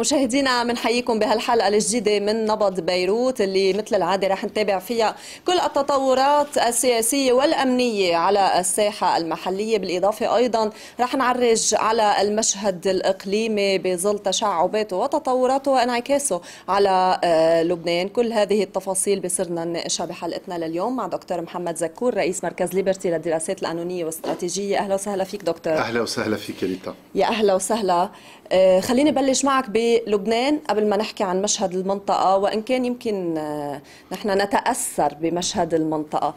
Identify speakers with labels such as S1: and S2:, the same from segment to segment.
S1: مشاهدينا بنحييكم بهالحلقة الجديدة من نبض بيروت اللي مثل العادة رح نتابع فيها كل التطورات السياسية والأمنية على الساحة المحلية. بالإضافة أيضا رح نعرج على المشهد الإقليمي بظل تشعباته وتطوراته وانعكاسه على آه، لبنان. كل هذه التفاصيل بصرنا نناقشها بحلقتنا لليوم مع دكتور محمد زكور رئيس مركز ليبرتي للدراسات القانونيه والاستراتيجيه أهلا وسهلا فيك دكتور.
S2: أهلا وسهلا فيك ريتا
S1: يا أهلا وسهلا. خليني بلش معك بلبنان قبل ما نحكي عن مشهد المنطقة وإن كان يمكن آه، نحن نتأثر بمشهد المنطقة.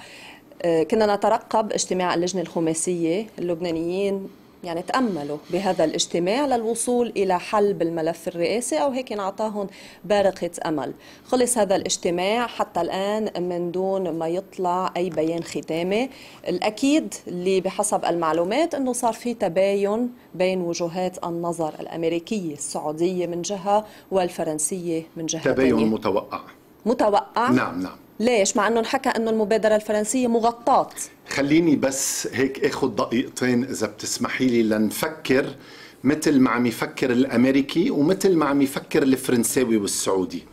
S1: آه، كنا نترقب اجتماع اللجنة الخماسية اللبنانيين يعني تأملوا بهذا الاجتماع للوصول إلى حل بالملف الرئاسي أو هيك نعطاهم بارقة أمل. خلص هذا الاجتماع حتى الآن من دون ما يطلع أي بيان ختامي. الأكيد اللي بحسب المعلومات أنه صار في تباين بين وجهات النظر الأمريكية السعودية من جهة والفرنسية من جهة
S2: تباين
S1: تانية.
S2: متوقع.
S1: متوقع؟
S2: نعم نعم.
S1: ليش؟ مع أنه انحكى أنه المبادرة الفرنسية مغطاة.
S2: خليني بس هيك آخذ دقيقتين إذا بتسمحي لي لنفكر مثل ما عم يفكر الأمريكي ومثل ما عم يفكر الفرنساوي والسعودي.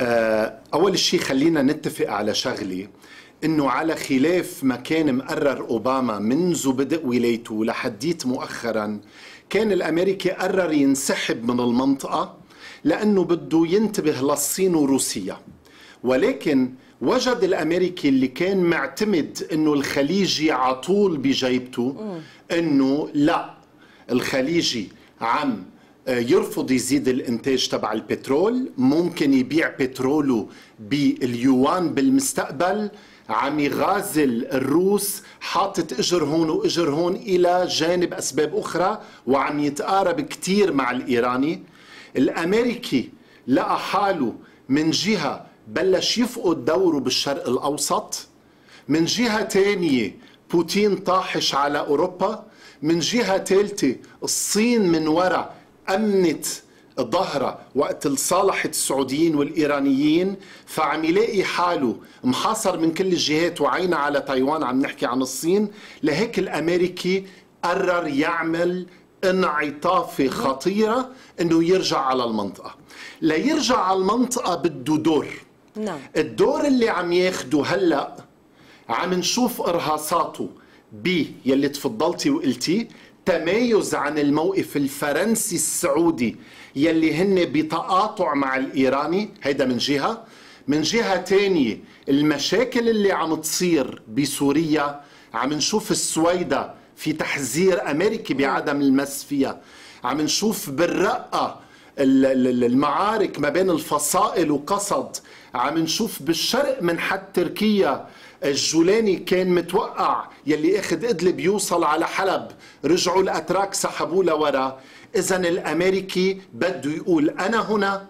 S2: آه، أول شيء خلينا نتفق على شغلة إنه على خلاف ما كان مقرر أوباما منذ بدء ولايته لحديت مؤخرا كان الأمريكي قرر ينسحب من المنطقة لأنه بده ينتبه للصين وروسيا. ولكن وجد الأمريكي اللي كان معتمد إنه الخليجي عطول بجيبته إنه لا الخليجي عم يرفض يزيد الإنتاج تبع البترول ممكن يبيع بتروله باليوان بالمستقبل عم يغازل الروس حاطط إجر هون وإجر هون إلى جانب أسباب أخرى وعم يتقارب كثير مع الإيراني. الأمريكي لقى حاله من جهة بلش يفقد دوره بالشرق الأوسط. من جهة تانية بوتين طاحش على أوروبا. من جهة ثالثه الصين من وراء أمنت ظهرها وقت صالحت السعوديين والإيرانيين. فعم يلاقي حاله محاصر من كل الجهات وعينه على تايوان عم نحكي عن الصين. لهيك الأمريكي قرر يعمل انعطافه خطيرة إنه يرجع على المنطقة. ليرجع على المنطقة بده دور.
S1: نعم.
S2: الدور اللي عم ياخده هلا عم نشوف إرهاصاته. ب يلي تفضلتي وقلتي تمايز عن الموقف الفرنسي السعودي يلي هن بتقاطع مع الإيراني هيدا من جهة. من جهة تانية المشاكل اللي عم تصير بسوريا عم نشوف السويدة في تحذير أمريكي بعدم المس فيها. عم نشوف بالرقة ال- ال- المعارك ما بين الفصائل وقصد عم نشوف بالشرق من حد تركيا الجولاني كان متوقع يلي أخذ إدلب يوصل على حلب. رجعوا الأتراك سحبوه لورا. اذا الأمريكي بده يقول أنا هنا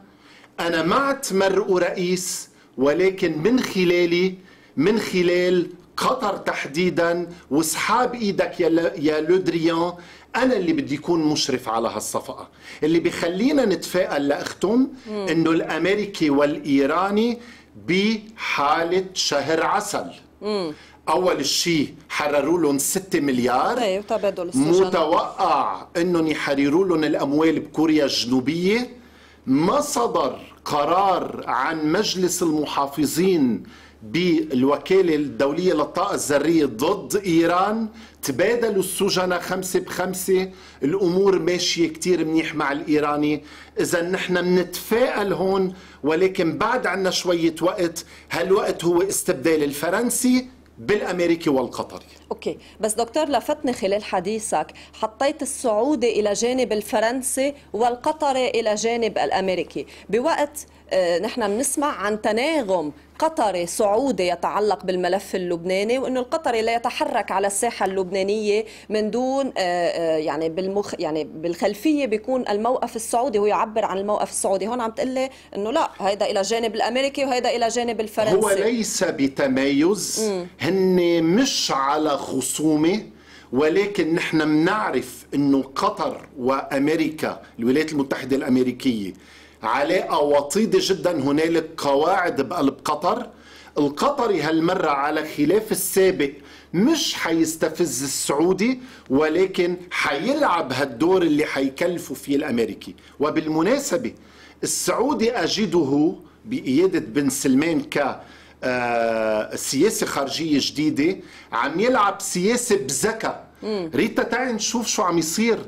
S2: أنا مع تمرق رئيس ولكن من خلالي من خلال قطر تحديدا واسحاب إيدك يا لودريان أنا اللي بدي يكون مشرف على هالصفقة. اللي بخلينا نتفائل لاختم إنه الأمريكي والإيراني بحالة شهر عسل. أول شيء حرروا لهم 6 مليار.
S1: طيب تبادل
S2: متوقع إنهم يحرروا لهم الأموال بكوريا الجنوبية. ما صدر قرار عن مجلس المحافظين بالوكالة الدولية للطاقة الذرية ضد إيران تبادلوا السجناء خمسة بخمسة. الأمور ماشية كتير منيح مع الإيراني. إذا نحن منتفائل هون ولكن بعد عنا شوية وقت. هالوقت هو استبدال الفرنسي بالأمريكي والقطري.
S1: أوكي. بس دكتور لفتني خلال حديثك. حطيت السعودي إلى جانب الفرنسي والقطري إلى جانب الأمريكي. بوقت نحن بنسمع عن تناغم قطري سعودي يتعلق بالملف اللبناني وإنه القطري لا يتحرك على الساحة اللبنانية من دون آه، آه، يعني بالمخ يعني بالخلفية بيكون الموقف السعودي هو يعبر عن الموقف السعودي. هون عم تقلي إنه لا هيدا إلى جانب الأمريكي وهيدا إلى جانب الفرنسي.
S2: هو ليس بتمايز هن مش على خصومة ولكن نحن منعرف إنه قطر وأمريكا الولايات المتحدة الأمريكية علاقه وطيده جدا هنالك قواعد بقلب قطر القطري هالمرة على خلاف السابق مش حيستفز السعودي ولكن حيلعب هالدور اللي حيكلفوا فيه الأمريكي. وبالمناسبة السعودي أجده بقيادة بن سلمان ك آه، سياسة خارجية جديدة عم يلعب سياسة بذكاء. ريتا تعي نشوف شو عم يصير.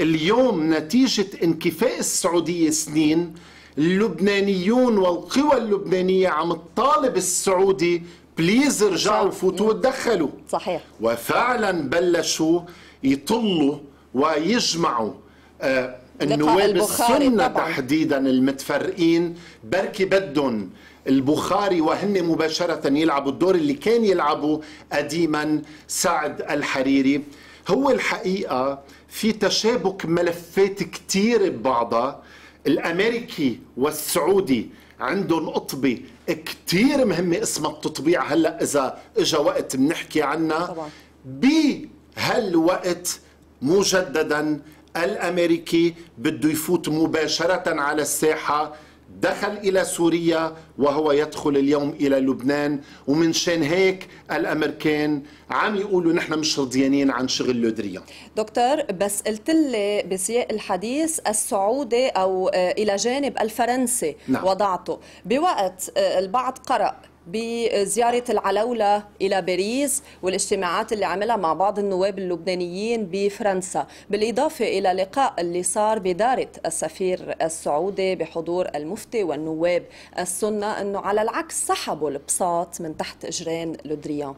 S2: اليوم نتيجة انكفاء السعودية سنين اللبنانيون والقوى اللبنانية عم تطالب السعودي بليز ارجعوا فوتوا وتدخلوا.
S1: صحيح.
S2: وفعلا بلشوا يطلوا ويجمعوا آه النواب السنة تحديدا المتفرقين. بركي بدهم البخاري وهن مباشرة يلعبوا الدور اللي كان يلعبه قديما سعد الحريري. هو الحقيقة في تشابك ملفات كتير ببعضها. الأمريكي والسعودي عندهم قطبة كتير مهمة اسمها التطبيع هلأ إذا إجا وقت بنحكي عنها. بهالوقت مجددا الأمريكي بده يفوت مباشرة على الساحة. دخل إلى سوريا وهو يدخل اليوم إلى لبنان. ومن شان هيك الأمريكان عم يقولوا نحن مش رضيانين عن شغل لودريان
S1: دكتور بس قلت لي بسياق الحديث السعودي أو آه، إلى جانب الفرنسي نعم. وضعته. بوقت آه، البعض قرأ. بزيارة العلولة إلى باريس والاجتماعات اللي عملها مع بعض النواب اللبنانيين بفرنسا. بالإضافة إلى لقاء اللي صار بدارة السفير السعودي بحضور المفتي والنواب السنة أنه على العكس سحبوا البساط من تحت إجرين لودريان.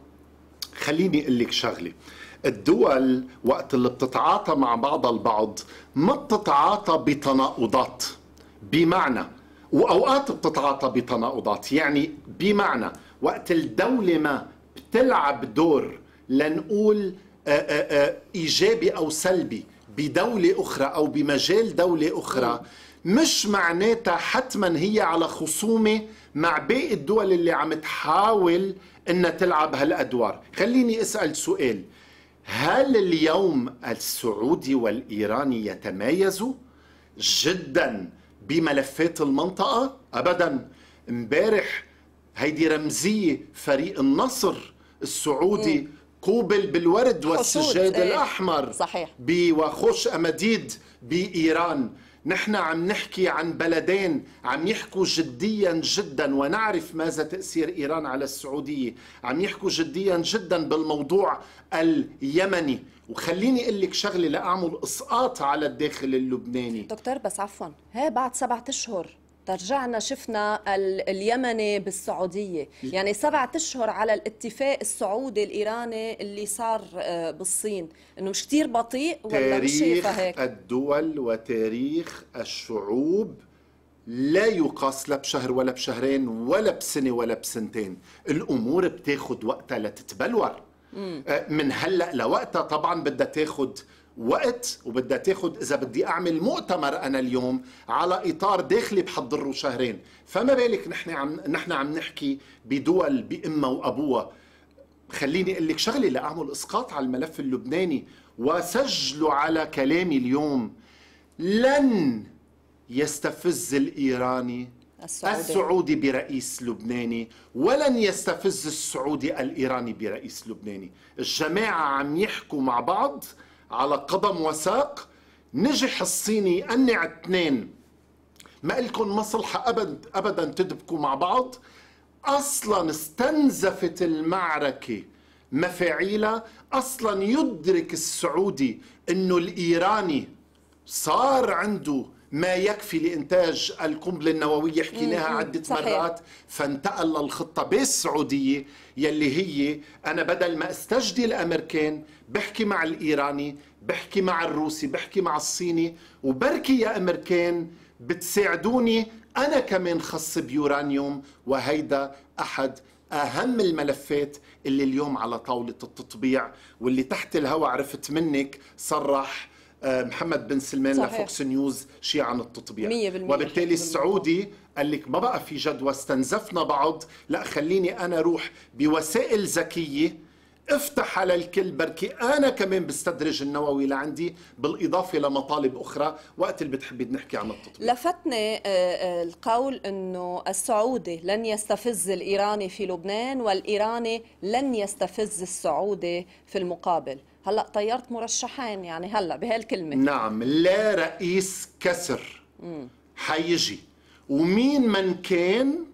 S2: خليني أقول لك شغلة. الدول وقت اللي بتتعاطى مع بعضها البعض ما بتتعاطى بتناقضات بمعنى وأوقات بتتعاطى بتناقضات. يعني بمعنى وقت الدولة ما بتلعب دور لنقول آه، آه، آه، إيجابي أو سلبي بدولة أخرى أو بمجال دولة أخرى مش معناتها حتما هي على خصومة مع باقي الدول اللي عم تحاول إنها تلعب هالأدوار. خليني أسأل سؤال. هل اليوم السعودي والإيراني يتمايزوا جدا بملفات المنطقة أبدا. امبارح هيدي رمزية فريق النصر السعودي مم. قوبل بالورد والسجاد إيه. الأحمر
S1: صحيح.
S2: وخوش أمديد بإيران. نحن عم نحكي عن بلدين عم يحكوا جديا جدا ونعرف ماذا تأثير إيران على السعودية. عم يحكوا جديا جدا بالموضوع اليمني. وخليني أقول لك شغلة لأعمل إسقاط على الداخل اللبناني.
S1: دكتور بس عفوا هي بعد سبعة أشهر ترجعنا شفنا اليمني بالسعودية. يعني سبعة أشهر على الاتفاق السعودي الإيراني اللي صار آه، بالصين. إنه مش كتير بطيء
S2: ولا مش شايفة هيك؟ الدول وتاريخ الشعوب لا يقاس لا بشهر ولا بشهرين ولا بسنة ولا بسنتين. الأمور بتاخد وقتها لتتبلور. من هلأ لوقتها طبعا بدها تاخذ وقت وبدها تاخذ إذا بدي أعمل مؤتمر أنا اليوم على إطار داخلي بحضره شهرين. فما بالك نحن عم نحن عم نحكي بدول بأمها وأبوها. خليني أقول لك شغلة لأعمل إسقاط على الملف اللبناني وسجلوا على كلامي اليوم. لن يستفز الإيراني السعودي. السعودي برئيس لبناني ولن يستفز السعودي الإيراني برئيس لبناني. الجماعة عم يحكوا مع بعض على قدم وساق. نجح الصيني يقنع اثنين. ما لكم مصلحة أبد أبدا تدبكوا مع بعض. أصلا استنزفت المعركة مفاعيلها. أصلا يدرك السعودي أنه الإيراني صار عنده ما يكفي لإنتاج القنبلة النووية حكيناها عدة صحيح. مرات فانتقل للخطة بالسعودية يلي هي أنا بدل ما أستجدي الأمريكان بحكي مع الإيراني بحكي مع الروسي بحكي مع الصيني وبركي يا أمريكان بتساعدوني أنا كمان خص بيورانيوم وهيدا أحد أهم الملفات اللي اليوم على طاولة التطبيع واللي تحت الهواء عرفت منك صرح محمد بن سلمان صحيح. لفوكس نيوز شيء عن التطبيع وبالتالي السعودي قال لك ما بقى في جدوى استنزفنا بعض. لا خليني أنا أروح بوسائل ذكية. افتح على الكل بركي أنا كمان بستدرج النووي لعندي بالإضافة لمطالب أخرى. وقت اللي بتحبي نحكي عن التطبيق
S1: لفتني آه، آه، القول إنه السعودي لن يستفز الإيراني في لبنان والإيراني لن يستفز السعودي في المقابل. هلا طيرت مرشحين يعني هلا بهالكلمة.
S2: نعم لا رئيس كسر. حيجي. ومين من كان؟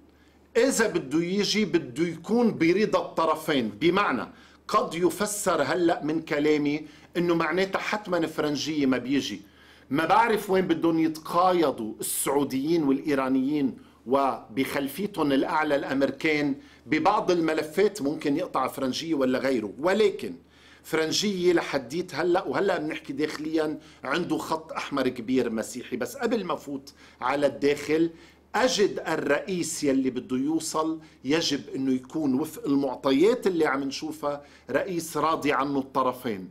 S2: إذا بده يجي بده يكون برضا الطرفين. بمعنى قد يفسر هلا من كلامي إنه معناتها حتما فرنجية ما بيجي. ما بعرف وين بدهم يتقايضوا السعوديين والإيرانيين وبخلفيتهم الأعلى الأمريكان ببعض الملفات ممكن يقطع فرنجية ولا غيره. ولكن فرنجية لحديت هلأ وهلأ بنحكي داخليا عنده خط أحمر كبير مسيحي. بس قبل ما فوت على الداخل أجد الرئيس يلي بده يوصل يجب إنه يكون وفق المعطيات اللي عم نشوفها رئيس راضي عنه الطرفين.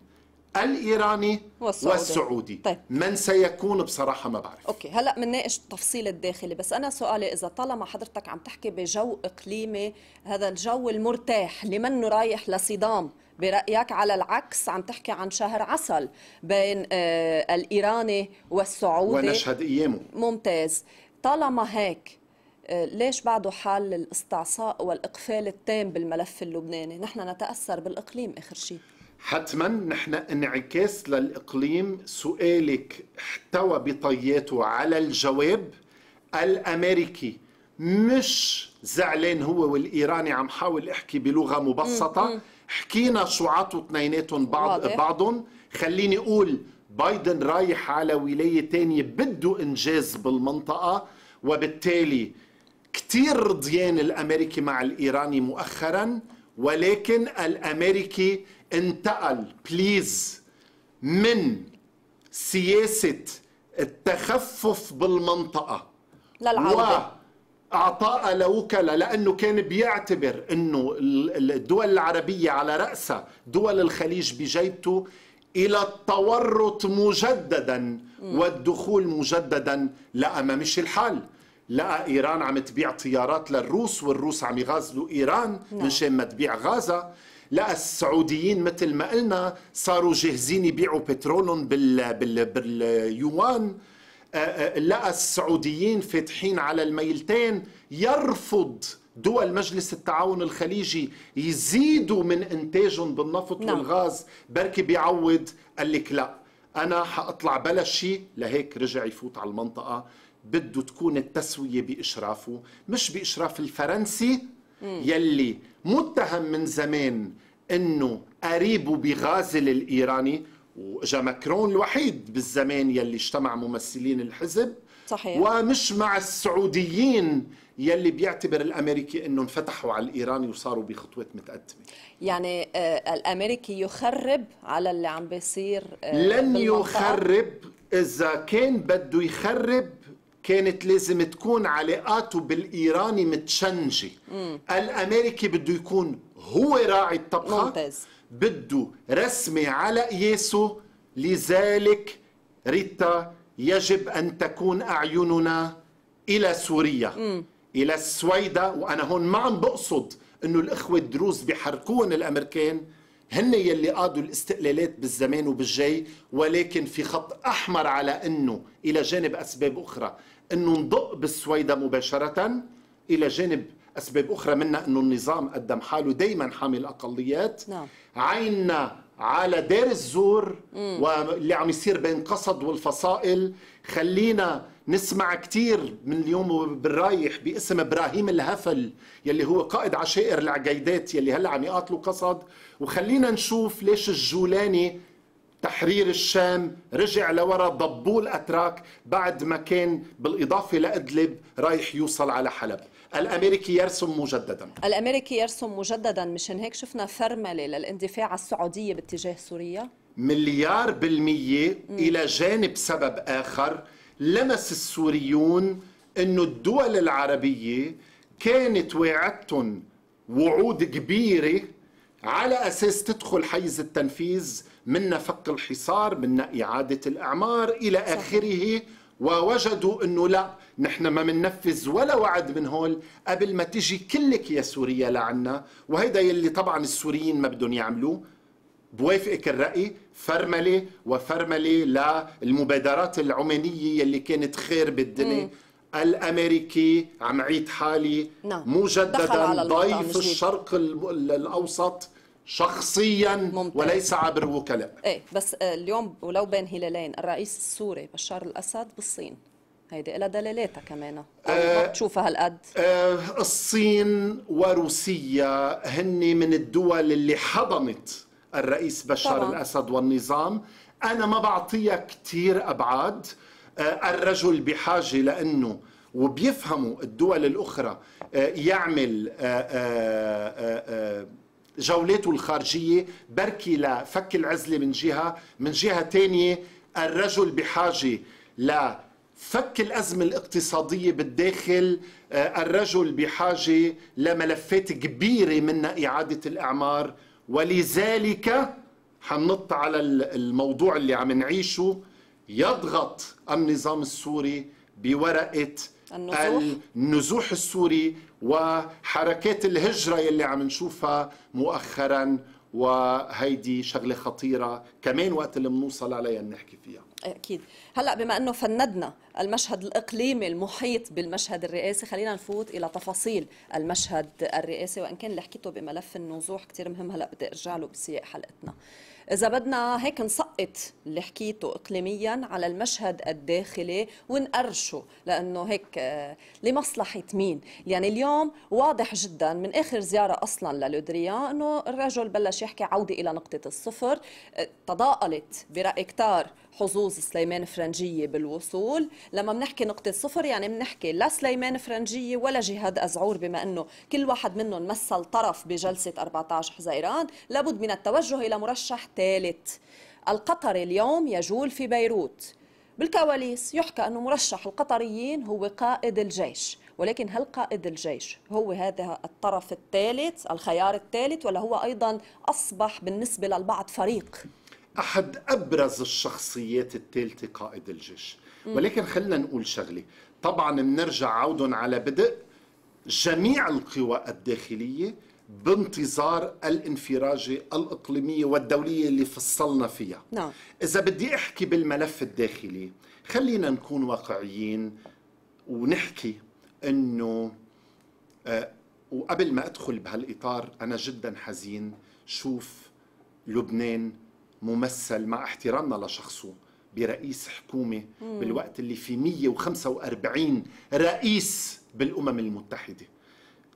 S2: الإيراني
S1: والسعودي.
S2: والسعودي.
S1: طيب.
S2: من سيكون؟ بصراحة ما بعرف.
S1: okay هلأ بنناقش التفصيل الداخلي. بس أنا سؤالي إذا طالما حضرتك عم تحكي بجو إقليمي هذا الجو المرتاح اللي منه رايح لصدام برأيك على العكس عم تحكي عن شهر عسل بين آه الإيراني والسعودي.
S2: ونشهد أيامه.
S1: ممتاز. طالما هيك آه، ليش بعده حال الاستعصاء والإقفال التام بالملف اللبناني؟ نحن نتأثر بالإقليم آخر شيء
S2: حتما نحن انعكاس للإقليم سؤالك احتوى بطياته على الجواب الأمريكي. مش زعلان هو والإيراني عم حاول احكي بلغة مبسطة حكينا شو عطوا اثنيناتهم بعض
S1: واضح.
S2: بعضهم خليني أقول بايدن رايح على ولاية تانية بده إنجاز بالمنطقة وبالتالي كتير رضيان الأمريكي مع الإيراني مؤخرا ولكن الأمريكي انتقل بليز من سياسة التخفف بالمنطقة
S1: للعودة
S2: واعطاء لوكلاء لأنه كان بيعتبر إنه ال- الدول العربية على رأسها دول الخليج بجيبته إلى التورط مجددا والدخول مجددا لا ما مش الحل لقى إيران عم تبيع طيارات للروس والروس عم يغازلوا إيران
S1: نعم.
S2: مشان ما تبيع غازا لقى السعوديين مثل ما قلنا صاروا جاهزين يبيعوا بترولهم بال بال باليوان. لقى السعوديين فاتحين على الميلتين يرفض دول مجلس التعاون الخليجي يزيدوا من إنتاجهم بالنفط
S1: نعم.
S2: والغاز. بركي بيعوض قال لك لا أنا حأطلع بلا شيء لهيك رجع يفوت على المنطقة. بده تكون التسوية بإشرافه مش بإشراف الفرنسي. يلي متهم من زمان إنه قريبه بغازل الإيراني. واجا ماكرون الوحيد بالزمان يلي اجتمع ممثلين الحزب
S1: صحيح.
S2: ومش مع السعوديين يلي بيعتبر الأمريكي انه انفتحوا على الايراني وصاروا بخطوات متقدمة
S1: يعني آه الأمريكي يخرب على اللي عم بيصير آه
S2: لن. يخرب إذا كان بده يخرب كانت لازم تكون علاقاته بالإيراني متشنجة الأمريكي بده يكون هو راعي الطبخة
S1: ممتاز.
S2: بده رسمي على قياسه لذلك ريتا يجب أن تكون أعيننا إلى سوريا إلى السويدة وأنا هون ما عم بقصد إنه الإخوة الدروز بيحركون الأمريكان. هن يلي قادوا الاستقلالات بالزمان وبالجاي. ولكن في خط أحمر على إنه إلى جانب أسباب أخرى إنه ندق بالسويدة مباشرة إلى جانب أسباب أخرى منها أنه النظام قدم حاله دائما حامل أقليات.
S1: نعم.
S2: عيننا على دير الزور واللي عم يصير بين قصد والفصائل. خلينا نسمع كتير من اليوم بالرايح باسم إبراهيم الهفل يلي هو قائد عشائر العقيدات يلي هلأ عم يقاتلوا قصد. وخلينا نشوف ليش الجولاني تحرير الشام رجع لورا ضبوا الأتراك بعد ما كان بالإضافة لأدلب رايح يوصل على حلب. الأمريكي يرسم مجددا.
S1: الأمريكي يرسم مجددا. مشان هيك شفنا فرملة للإندفاع على السعودية باتجاه سوريا.
S2: مليار بالمية إلى جانب سبب آخر لمس السوريون أنه الدول العربية كانت واعدتهم وعود كبيرة على أساس تدخل حيز التنفيذ منا فك الحصار منا إعادة الأعمار إلى آخره ووجدوا إنه لا نحن ما مننفذ ولا وعد من هول قبل ما تجي كلك يا سوريا لعنا. وهيدا يلي طبعا السوريين ما بدهم يعملوه. بوافقك الرأي فرملة وفرملة للمبادرات العمانية يلي كانت خير بالدنيا. مم. الأمريكي عم عيد حالي. نعم. مجددا ضيف الشرق الأوسط شخصيا ممتاز. وليس عبر وكلاء.
S1: إيه بس آه، اليوم ولو بين هلالين الرئيس السوري بشار الأسد بالصين. هيدي لها دلالاتها كمان. أه بتشوفها هالقد؟
S2: أه الصين وروسيا هن من الدول اللي حضنت الرئيس بشار طبعا. الأسد والنظام. أنا ما بعطيها كثير أبعاد. أه الرجل بحاجة لأنه وبيفهموا الدول الأخرى أه يعمل أه أه جولاته الخارجية. بركي لفك العزلة من جهة من جهة تانية. الرجل بحاجة لفك الأزمة الاقتصادية بالداخل آه، الرجل بحاجة لملفات كبيرة منها إعادة الإعمار ولذلك حنط على الموضوع اللي عم نعيشه يضغط النظام السوري بورقة النزوح, النزوح السوري وحركات الهجرة يلي عم نشوفها مؤخرا وهيدي شغلة خطيرة كمان وقت اللي بنوصل عليها بنحكي فيها.
S1: أكيد. هلأ بما أنه فندنا المشهد الإقليمي المحيط بالمشهد الرئاسي خلينا نفوت إلى تفاصيل المشهد الرئاسي وإن كان اللي حكيته بملف النزوح كثير مهم. هلأ بدي أرجع له بسياق حلقتنا. إذا بدنا هيك نسقط اللي حكيته إقليميا على المشهد الداخلي ونقرشه لأنه هيك آه، لمصلحة مين؟ يعني اليوم واضح جدا من آخر زيارة أصلا للودريان أنه الرجل بلش يحكي عودة إلى نقطة الصفر. آه، تضاءلت برأي كتار حظوظ سليمان فرنجية بالوصول. لما بنحكي نقطة صفر يعني بنحكي لا سليمان فرنجية ولا جهاد أزعور بما أنه كل واحد منهم مثل طرف بجلسة 14 حزيران. لابد من التوجه إلى مرشح ثالث. القطري اليوم يجول في بيروت. بالكواليس يحكى أنه مرشح القطريين هو قائد الجيش. ولكن هل قائد الجيش هو هذا الطرف الثالث الخيار الثالث ولا هو أيضا أصبح بالنسبة للبعض فريق؟
S2: أحد أبرز الشخصيات الثالثة قائد الجيش. ولكن خلينا نقول شغلة. طبعا بنرجع عود على بدء. جميع القوى الداخلية بانتظار الانفراجة الإقليمية والدولية اللي فصلنا فيها. نعم. إذا بدي أحكي بالملف الداخلي خلينا نكون واقعيين ونحكي أنه آه وقبل ما أدخل بهالإطار أنا جدا حزين. شوف لبنان ممثل مع احترامنا لشخصه برئيس حكومة مم. بالوقت اللي في 145 رئيس بالأمم المتحدة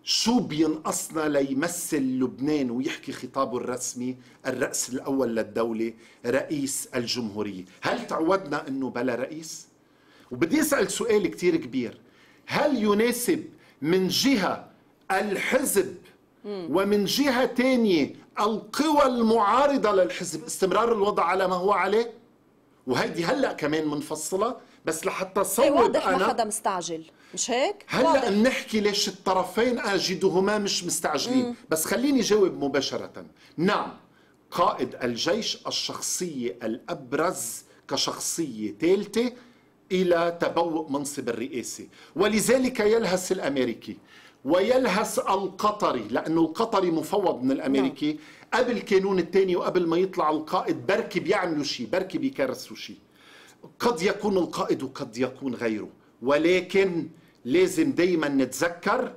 S2: شو بينقصنا ليمثل لبنان ويحكي خطابه الرسمي الرأس الأول للدولة رئيس الجمهورية هل تعودنا أنه بلا رئيس؟ وبدي أسأل سؤال كتير كبير هل يناسب من جهة الحزب ومن جهة تانية القوى المعارضة للحزب استمرار الوضع على ما هو عليه. وهيدي هلأ كمان منفصلة بس لحتى صوب
S1: أنا واضح ما حدا مستعجل مش هيك؟
S2: هلأ بنحكي ليش الطرفين أجدهما مش مستعجلين. مم. بس خليني جاوب مباشرة. نعم قائد الجيش الشخصية الأبرز كشخصية ثالثة إلى تبوء منصب الرئاسة. ولذلك يلهس الأمريكي ويلهس القطري لأنه القطري مفوض من الأمريكي نعم. قبل كانون الثاني وقبل ما يطلع القائد بركي بيعملوا شيء بركي بيكرسوا شيء قد يكون القائد وقد يكون غيره ولكن لازم دايما نتذكر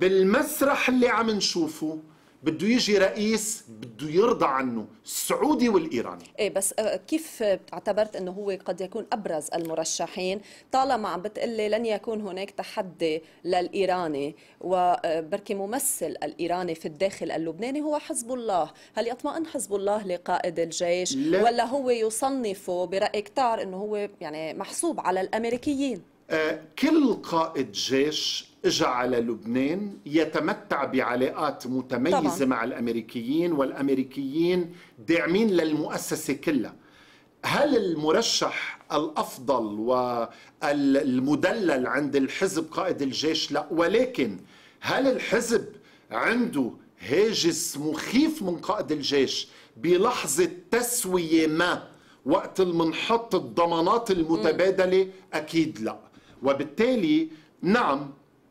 S2: بالمسرح اللي عم نشوفه بده يجي رئيس بده يرضى عنه السعودي والإيراني.
S1: إيه بس آه، كيف اعتبرت إنه هو قد يكون أبرز المرشحين؟ طالما عم بتقلي لن يكون هناك تحدي للإيراني وبركي ممثل الإيراني في الداخل اللبناني هو حزب الله. هل يطمئن حزب الله لقائد الجيش؟ لا. ولا هو يصنفه برأي كتار إنه هو يعني محسوب على
S2: الأمريكيين؟ كل قائد جيش اجى على لبنان يتمتع بعلاقات متميزة طبعا. مع الأمريكيين والأمريكيين داعمين للمؤسسة كلها. هل المرشح الأفضل والمدلل عند الحزب قائد الجيش؟ لا. ولكن هل الحزب عنده هاجس مخيف من قائد الجيش بلحظة تسوية ما وقت المنحط الضمانات المتبادلة؟ أكيد لا. وبالتالي نعم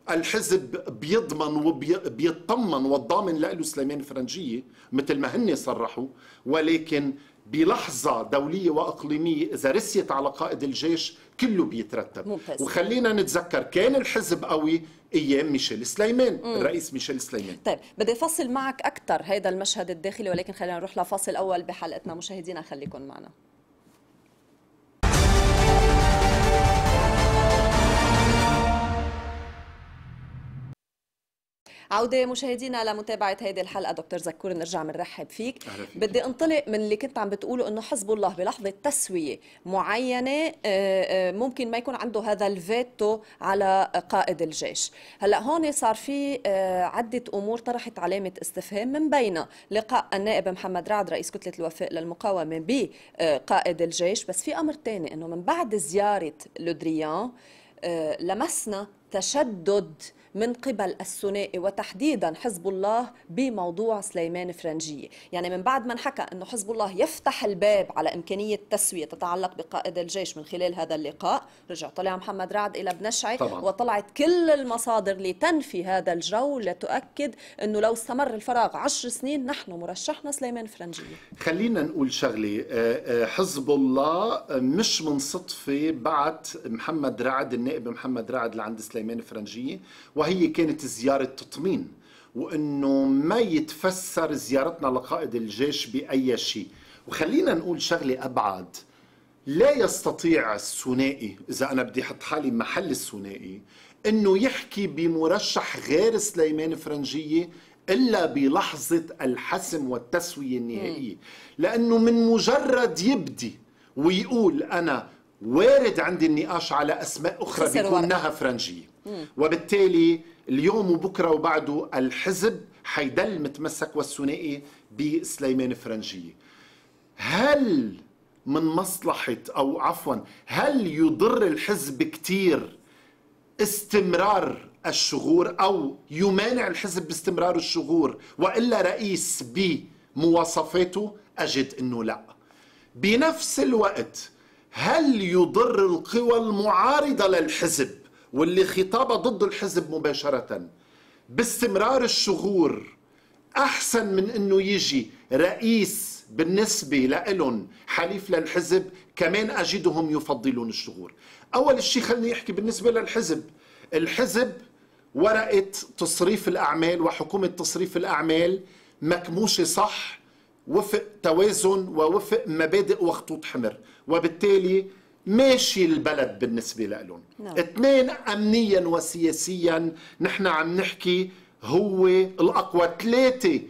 S2: الحزب بيضمن وبيطمن والضامن له سليمان فرنجية مثل ما هن صرحوا ولكن بلحظة دولية وإقليمية إذا رسيت على قائد الجيش كله بيترتب
S1: ممتاز.
S2: وخلينا نتذكر كان الحزب قوي أيام ميشيل سليمان مم. الرئيس ميشيل سليمان
S1: طيب بدي أفصل معك أكثر هذا المشهد الداخلي ولكن خلينا نروح لفاصل أول بحلقتنا مشاهدينا خليكم معنا عودة مشاهدينا لمتابعة هذه الحلقة. دكتور زكور نرجع بنرحب فيك. فيك. بدي انطلق من اللي كنت عم بتقوله إنه حزب الله بلحظة تسوية معينة آه، آه، ممكن ما يكون عنده هذا الفيتو على قائد الجيش. هلأ هون صار في آه، عدة أمور طرحت علامة استفهام من بينها لقاء النائب محمد رعد رئيس كتلة الوفاء للمقاومة بقائد الجيش. بس في أمر ثاني إنه من بعد زيارة لودريان لمسنا تشدد من قبل الثنائي وتحديدا حزب الله بموضوع سليمان فرنجية يعني من بعد ما انحكى أنه حزب الله يفتح الباب على إمكانية تسوية تتعلق بقائد الجيش من خلال هذا اللقاء رجع طلع محمد رعد إلى بنشعي طبعا. وطلعت كل المصادر لتنفي هذا الجو لتؤكد أنه لو استمر الفراغ عشر سنين نحن مرشحنا سليمان فرنجية
S2: خلينا نقول شغلة آه، آه، حزب الله مش من صدفة بعت محمد رعد النائب محمد رعد لعند سليمان فرنجية وهي كانت زيارة تطمين وإنه ما يتفسر زيارتنا لقائد الجيش بأي شيء. وخلينا نقول شغلة أبعد. لا يستطيع الثنائي إذا أنا بدي أحط حالي محل الثنائي إنه يحكي بمرشح غير سليمان فرنجية إلا بلحظة الحسم والتسوية النهائية. لأنه من مجرد يبدي ويقول أنا وارد عندي النقاش على أسماء أخرى بيكونها فرنجية. وبالتالي اليوم وبكرة وبعده الحزب حيدل متمسك والثنائي بسليمان فرنجيه هل من مصلحة أو عفوا هل يضر الحزب كتير استمرار الشغور أو يمانع الحزب باستمرار الشغور؟ وإلا رئيس بمواصفاته أجد أنه لا. بنفس الوقت هل يضر القوى المعارضة للحزب واللي خطابها ضد الحزب مباشرة باستمرار الشغور أحسن من أنه يجي رئيس بالنسبة لهم حليف للحزب كمان أجدهم يفضلون الشغور. أول شيء خليني أحكي بالنسبة للحزب الحزب ورقة تصريف الأعمال وحكومة تصريف الأعمال مكموشة صح وفق توازن ووفق مبادئ وخطوط حمر. وبالتالي ماشي البلد بالنسبة لهم نعم. اثنين أمنيا وسياسيا نحن عم نحكي هو الأقوى. ثلاثة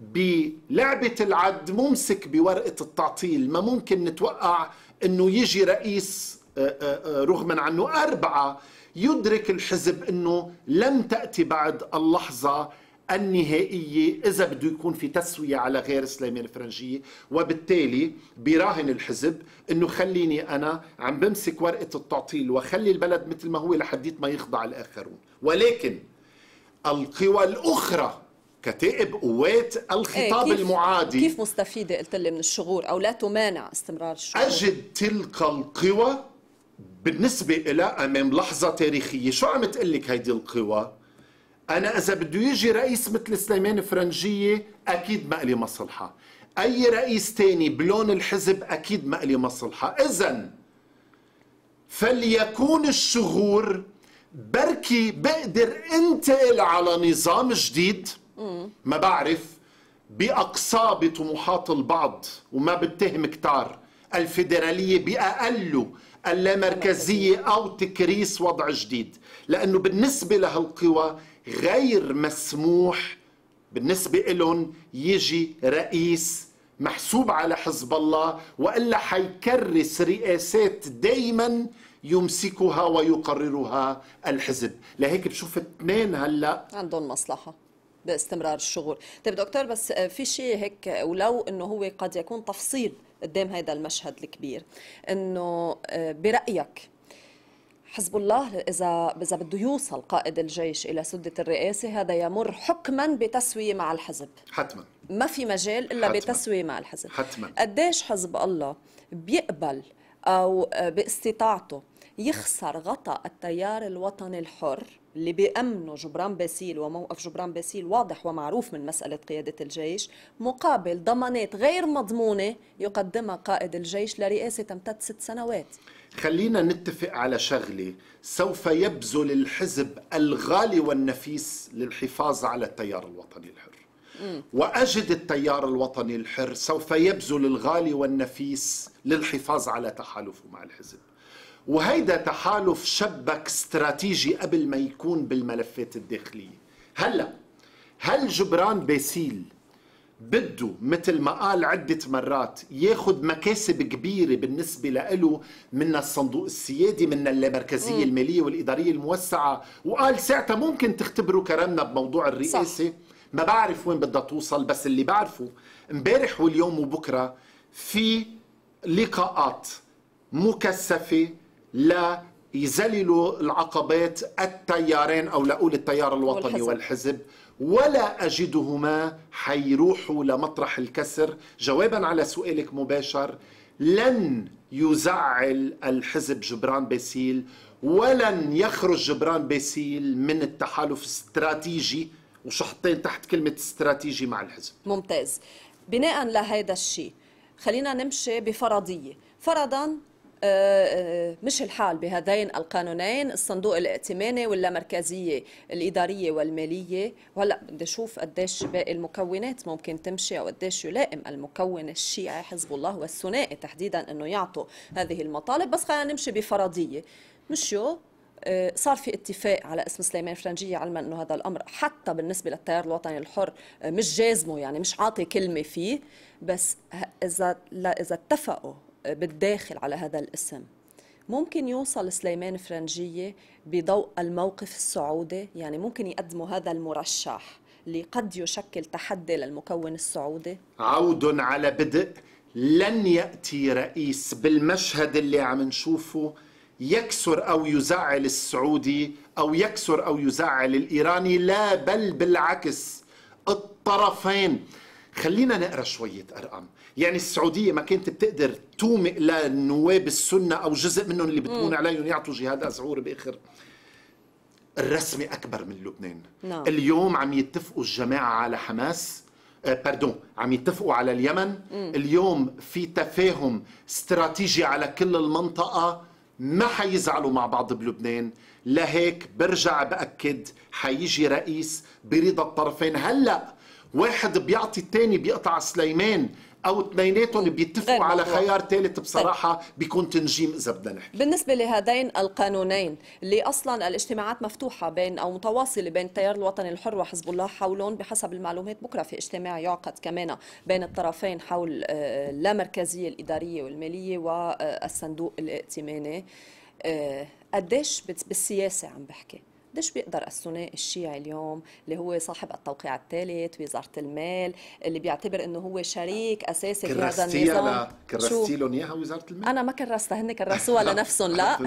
S2: بلعبة العد ممسك بورقة التعطيل. ما ممكن نتوقع أنه يجي رئيس آه، آه، آه، رغما عنه أربعة يدرك الحزب أنه لم تأتي بعد اللحظة النهائية إذا بده يكون في تسوية على غير سليمان الفرنجية. وبالتالي براهن الحزب أنه خليني أنا عم بمسك ورقة التعطيل وخلي البلد مثل ما هو لحديت ما يخضع الآخرون. ولكن القوى الأخرى كتائب قوات الخطاب
S1: إيه كيف
S2: المعادي.
S1: كيف مستفيدة قلت لي من الشغور أو لا تمانع استمرار الشغور
S2: أجد تلك القوى بالنسبة إلى أمام لحظة تاريخية. شو عم تقلك هيدي القوى؟ أنا إذا بده يجي رئيس مثل سليمان فرنجيه أكيد ما لي مصلحة. أي رئيس تاني بلون الحزب أكيد ما لي مصلحة. اذا فليكون الشغور بركي بقدر انتقل على نظام جديد ما بعرف باقصاه بطموحات البعض وما بتهم كتار. الفيدرالية باقله اللامركزيه أو تكريس وضع جديد. لأنه بالنسبة لهالقوى غير مسموح بالنسبة لهم يجي رئيس محسوب على حزب الله وإلا حيكرس رئاسات دايما يمسكها ويقررها الحزب. لهيك بشوف اثنين هلأ
S1: عندهم مصلحة باستمرار الشغل. طيب دكتور بس في شيء هيك ولو إنه هو قد يكون تفصيل قدام هذا المشهد الكبير إنه آه، برأيك حزب الله اذا إذا بده يوصل قائد الجيش إلى سدة الرئاسة هذا يمر حكما بتسوية مع الحزب
S2: حتما
S1: ما في مجال إلا
S2: حتماً.
S1: بتسوية مع الحزب
S2: حتماً.
S1: قديش حزب الله بيقبل أو باستطاعته يخسر غطاء التيار الوطني الحر اللي بيأمنه جبران باسيل وموقف جبران باسيل واضح ومعروف من مسألة قيادة الجيش مقابل ضمانات غير مضمونة يقدمها قائد الجيش لرئاسة تمتد ست سنوات
S2: خلينا نتفق على شغلة. سوف يبذل الحزب الغالي والنفيس للحفاظ على التيار الوطني الحر. وأجد التيار الوطني الحر سوف يبذل الغالي والنفيس للحفاظ على تحالفه مع الحزب. وهيدا تحالف شبك استراتيجي قبل ما يكون بالملفات الداخلية. هلا هل جبران باسيل بده مثل ما قال عدة مرات ياخد مكاسب كبيرة بالنسبة له من الصندوق السيادي من اللامركزية المالية والإدارية الموسعة. وقال ساعتها ممكن تختبروا كرمنا بموضوع الرئاسة. صح. ما بعرف وين بدها توصل بس اللي بعرفه امبارح واليوم وبكرة في لقاءات مكثفة لا يذللوا العقبات التيارين أو لاقول التيار الوطني والحزب, والحزب. ولا أجدهما حيروحوا لمطرح الكسر. جوابا على سؤالك مباشر لن يزعل الحزب جبران باسيل ولن يخرج جبران باسيل من التحالف الاستراتيجي وشحطين تحت كلمة استراتيجي مع الحزب.
S1: ممتاز. بناء لهذا الشيء خلينا نمشي بفرضية. فرضا مش الحال بهذين القانونين الصندوق الائتماني ولا مركزية الإدارية والمالية. وهلا بدي أشوف قديش باقي المكونات ممكن تمشي أو قديش يلائم المكون الشيعي حزب الله والثنائي تحديدا أنه يعطوا هذه المطالب. بس خلينا نمشي بفرضية. مشيوا آه، صار في اتفاق على اسم سليمان فرنجية علما إنه هذا الأمر حتى بالنسبة للتيار الوطني الحر مش جازمه يعني مش عاطي كلمة فيه. بس اذا إذا اتفقوا بالداخل على هذا الاسم. ممكن يوصل سليمان فرنجية بضوء الموقف السعودي يعني ممكن يقدموا هذا المرشح اللي قد يشكل تحدي للمكون السعودي.
S2: عود على بدء. لن يأتي رئيس بالمشهد اللي عم نشوفه يكسر أو يزعل السعودي أو يكسر أو يزعل الإيراني لا بل بالعكس. الطرفين خلينا نقرأ شوية أرقام. يعني السعودية ما كانت بتقدر تومئ للنواب السنة أو جزء منهم اللي بتكون عليهم يعطوا جهاد ازعور بآخر. الرسمي أكبر من لبنان. نعم. اليوم عم يتفقوا الجماعة على حماس آه باردون عم يتفقوا على اليمن. مم. اليوم في تفاهم استراتيجي على كل المنطقة. ما حيزعلوا مع بعض بلبنان. لهيك برجع بأكد حيجي رئيس برضا الطرفين. هلأ واحد بيعطي الثاني بيقطع سليمان أو اثنيناتهم بيتفقوا على خيار ثالث بصراحة طيب. بيكون تنجيم إذا بدنا نحكي.
S1: بالنسبة لهذين القانونين اللي أصلا الاجتماعات مفتوحة بين أو متواصلة بين التيار الوطني الحر وحزب الله حولهم بحسب المعلومات بكرة في اجتماع يعقد كمان بين الطرفين حول آه، اللامركزية الإدارية والمالية والصندوق الائتماني. آه، قديش بالسياسة عم بحكي. قديش بيقدر الثنائي الشيعي اليوم اللي هو صاحب التوقيع الثالث وزارة المال اللي بيعتبر إنه هو شريك أساسي في هذا النظام؟
S2: كرستي لهم إياها وزارة المال؟
S1: أنا ما كرستها هن كرسوها لنفسهم لا.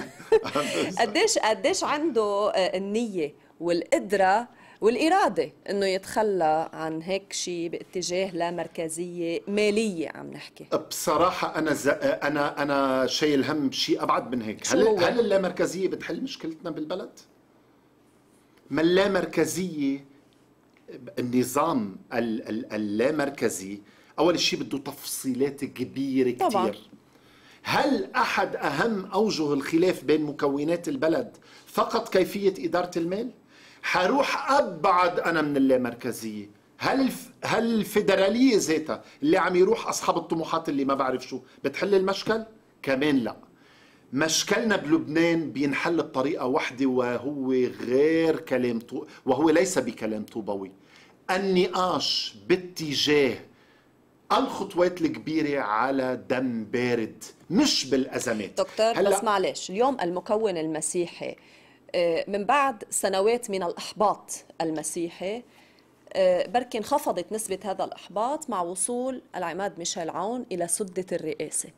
S1: قديش قديش عنده آه، النية والقدرة والإرادة إنه يتخلى عن هيك شيء باتجاه لا مركزية مالية عم نحكي؟
S2: بصراحة أنا ز... أنا أنا شايل هم شيء أبعد من هيك. هل هل اللامركزية بتحل مشكلتنا بالبلد؟ ما اللامركزية النظام اللامركزي أول شيء بده تفصيلات كبيرة كتير طبعا. هل أحد أهم أوجه الخلاف بين مكونات البلد فقط كيفية إدارة المال؟ حروح أبعد أنا من اللامركزية هل. هل الفيدرالية ذاتها اللي عم يروح أصحاب الطموحات اللي ما بعرف شو بتحل المشكل؟ كمان لا مشكلنا بلبنان بينحل بطريقة واحدة وهو غير كلام طو... وهو ليس بكلام طوبوي النقاش باتجاه الخطوات الكبيرة على دم بارد مش بالأزمات.
S1: دكتور هلأ بس معلش اليوم المكون المسيحي آه، من بعد سنوات من الإحباط المسيحي بركي انخفضت نسبة هذا الإحباط مع وصول العماد ميشيل عون إلى سدة الرئاسة.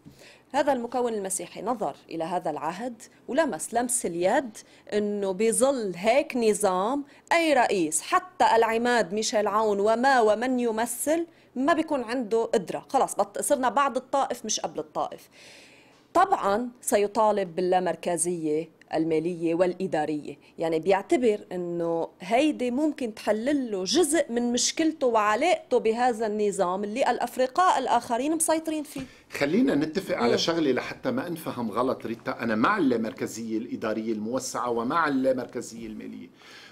S1: هذا المكون المسيحي نظر إلى هذا العهد ولمس لمس اليد أنه بظل هيك نظام أي رئيس حتى العماد ميشيل عون وما ومن يمثل ما بيكون عنده قدرة خلاص صرنا بعد الطائف مش قبل الطائف. طبعا سيطالب باللامركزية المالية والإدارية. يعني بيعتبر أنه هيدي ممكن تحلل له جزء من مشكلته وعلاقته بهذا النظام اللي الأفرقاء الآخرين مسيطرين فيه.
S2: خلينا نتفق على شغله لحتى ما أنفهم غلط ريتا. أنا مع اللامركزيه الإدارية الموسعة ومع اللامركزيه المالية.